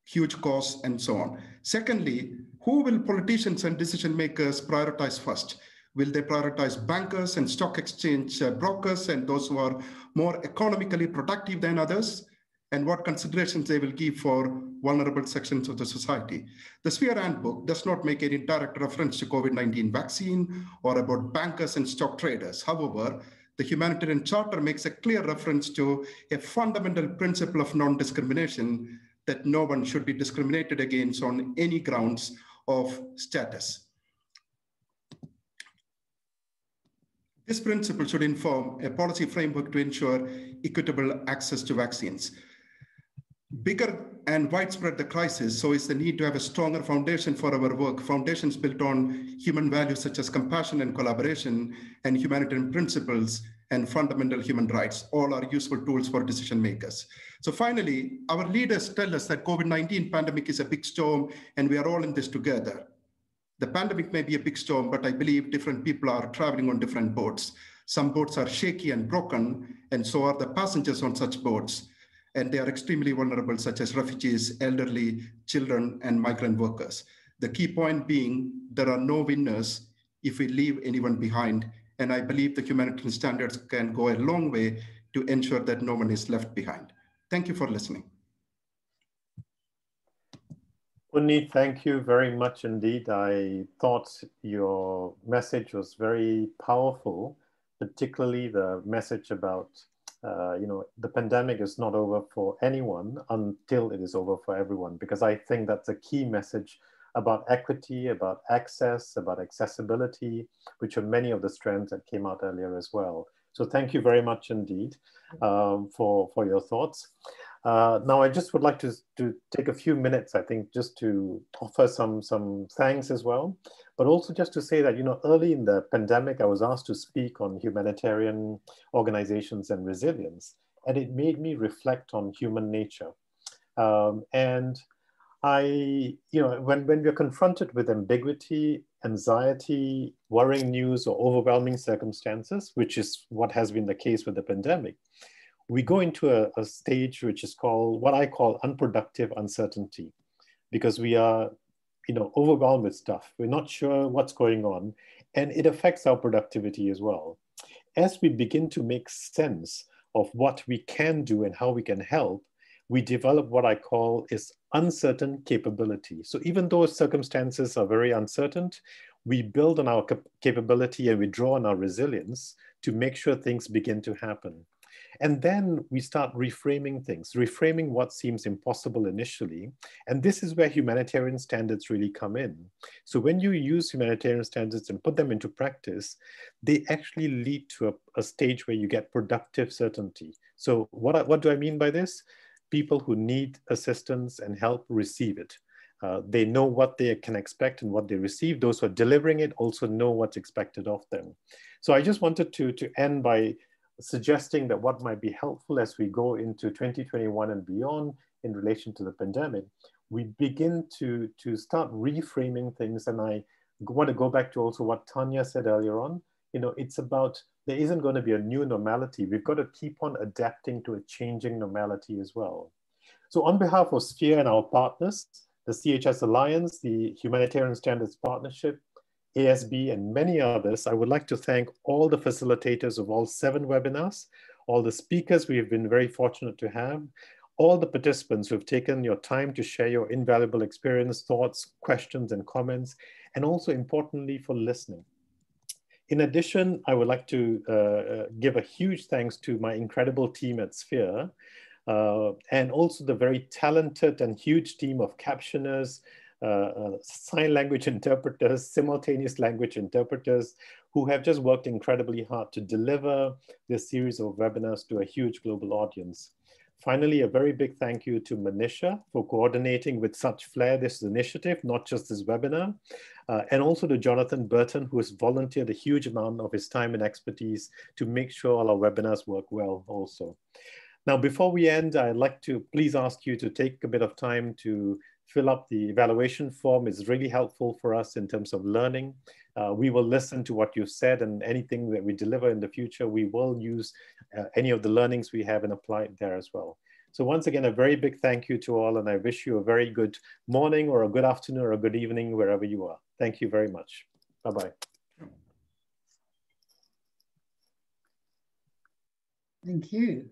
huge costs and so on. Secondly, who will politicians and decision makers prioritize first? Will they prioritize bankers and stock exchange uh, brokers and those who are more economically productive than others? And what considerations they will give for vulnerable sections of the society. The Sphere Handbook does not make any direct reference to COVID-19 vaccine or about bankers and stock traders. However, the humanitarian charter makes a clear reference to a fundamental principle of non-discrimination that no one should be discriminated against on any grounds of status. This principle should inform a policy framework to ensure equitable access to vaccines. Bigger and widespread the crisis, so it's the need to have a stronger foundation for our work, foundations built on human values such as compassion and collaboration and humanitarian principles and fundamental human rights, all are useful tools for decision makers. So finally, our leaders tell us that COVID-19 pandemic is a big storm and we are all in this together. The pandemic may be a big storm, but I believe different people are traveling on different boats. Some boats are shaky and broken, and so are the passengers on such boats and they are extremely vulnerable, such as refugees, elderly, children, and migrant workers. The key point being there are no winners if we leave anyone behind. And I believe the humanitarian standards can go a long way to ensure that no one is left behind. Thank you for listening. Puneet, thank you very much indeed. I thought your message was very powerful, particularly the message about uh, you know, the pandemic is not over for anyone until it is over for everyone, because I think that's a key message about equity, about access, about accessibility, which are many of the strands that came out earlier as well. So thank you very much indeed um, for, for your thoughts. Uh, now, I just would like to, to take a few minutes, I think, just to offer some, some thanks as well, but also just to say that, you know, early in the pandemic, I was asked to speak on humanitarian organizations and resilience, and it made me reflect on human nature. Um, and I, you know, when, when we're confronted with ambiguity, anxiety, worrying news, or overwhelming circumstances, which is what has been the case with the pandemic, we go into a, a stage which is called what I call unproductive uncertainty, because we are you know, overwhelmed with stuff. We're not sure what's going on, and it affects our productivity as well. As we begin to make sense of what we can do and how we can help, we develop what I call is uncertain capability. So even though circumstances are very uncertain, we build on our cap capability and we draw on our resilience to make sure things begin to happen. And then we start reframing things, reframing what seems impossible initially. And this is where humanitarian standards really come in. So when you use humanitarian standards and put them into practice, they actually lead to a, a stage where you get productive certainty. So what, what do I mean by this? People who need assistance and help receive it. Uh, they know what they can expect and what they receive. Those who are delivering it also know what's expected of them. So I just wanted to, to end by suggesting that what might be helpful as we go into 2021 and beyond in relation to the pandemic, we begin to, to start reframing things. And I want to go back to also what Tanya said earlier on. You know, it's about there isn't going to be a new normality. We've got to keep on adapting to a changing normality as well. So on behalf of Sphere and our partners, the CHS Alliance, the Humanitarian Standards Partnership, ASB, and many others, I would like to thank all the facilitators of all seven webinars, all the speakers we have been very fortunate to have, all the participants who have taken your time to share your invaluable experience, thoughts, questions, and comments, and also importantly for listening. In addition, I would like to uh, uh give a huge thanks to my incredible team at Sphere, uh, and also the very talented and huge team of captioners, sign language interpreters, simultaneous language interpreters, who have just worked incredibly hard to deliver this series of webinars to a huge global audience. Finally, a very big thank you to Manisha for coordinating with such flair this initiative, not just this webinar, uh, and also to Jonathan Burton, who has volunteered a huge amount of his time and expertise to make sure all our webinars work well also. Now, before we end, I'd like to please ask you to take a bit of time to fill up the evaluation form is really helpful for us in terms of learning. Uh, we will listen to what you've said and anything that we deliver in the future, we will use uh, any of the learnings we have and apply it there as well. So once again, a very big thank you to all and I wish you a very good morning or a good afternoon or a good evening wherever you are. Thank you very much. Bye-bye. Thank you.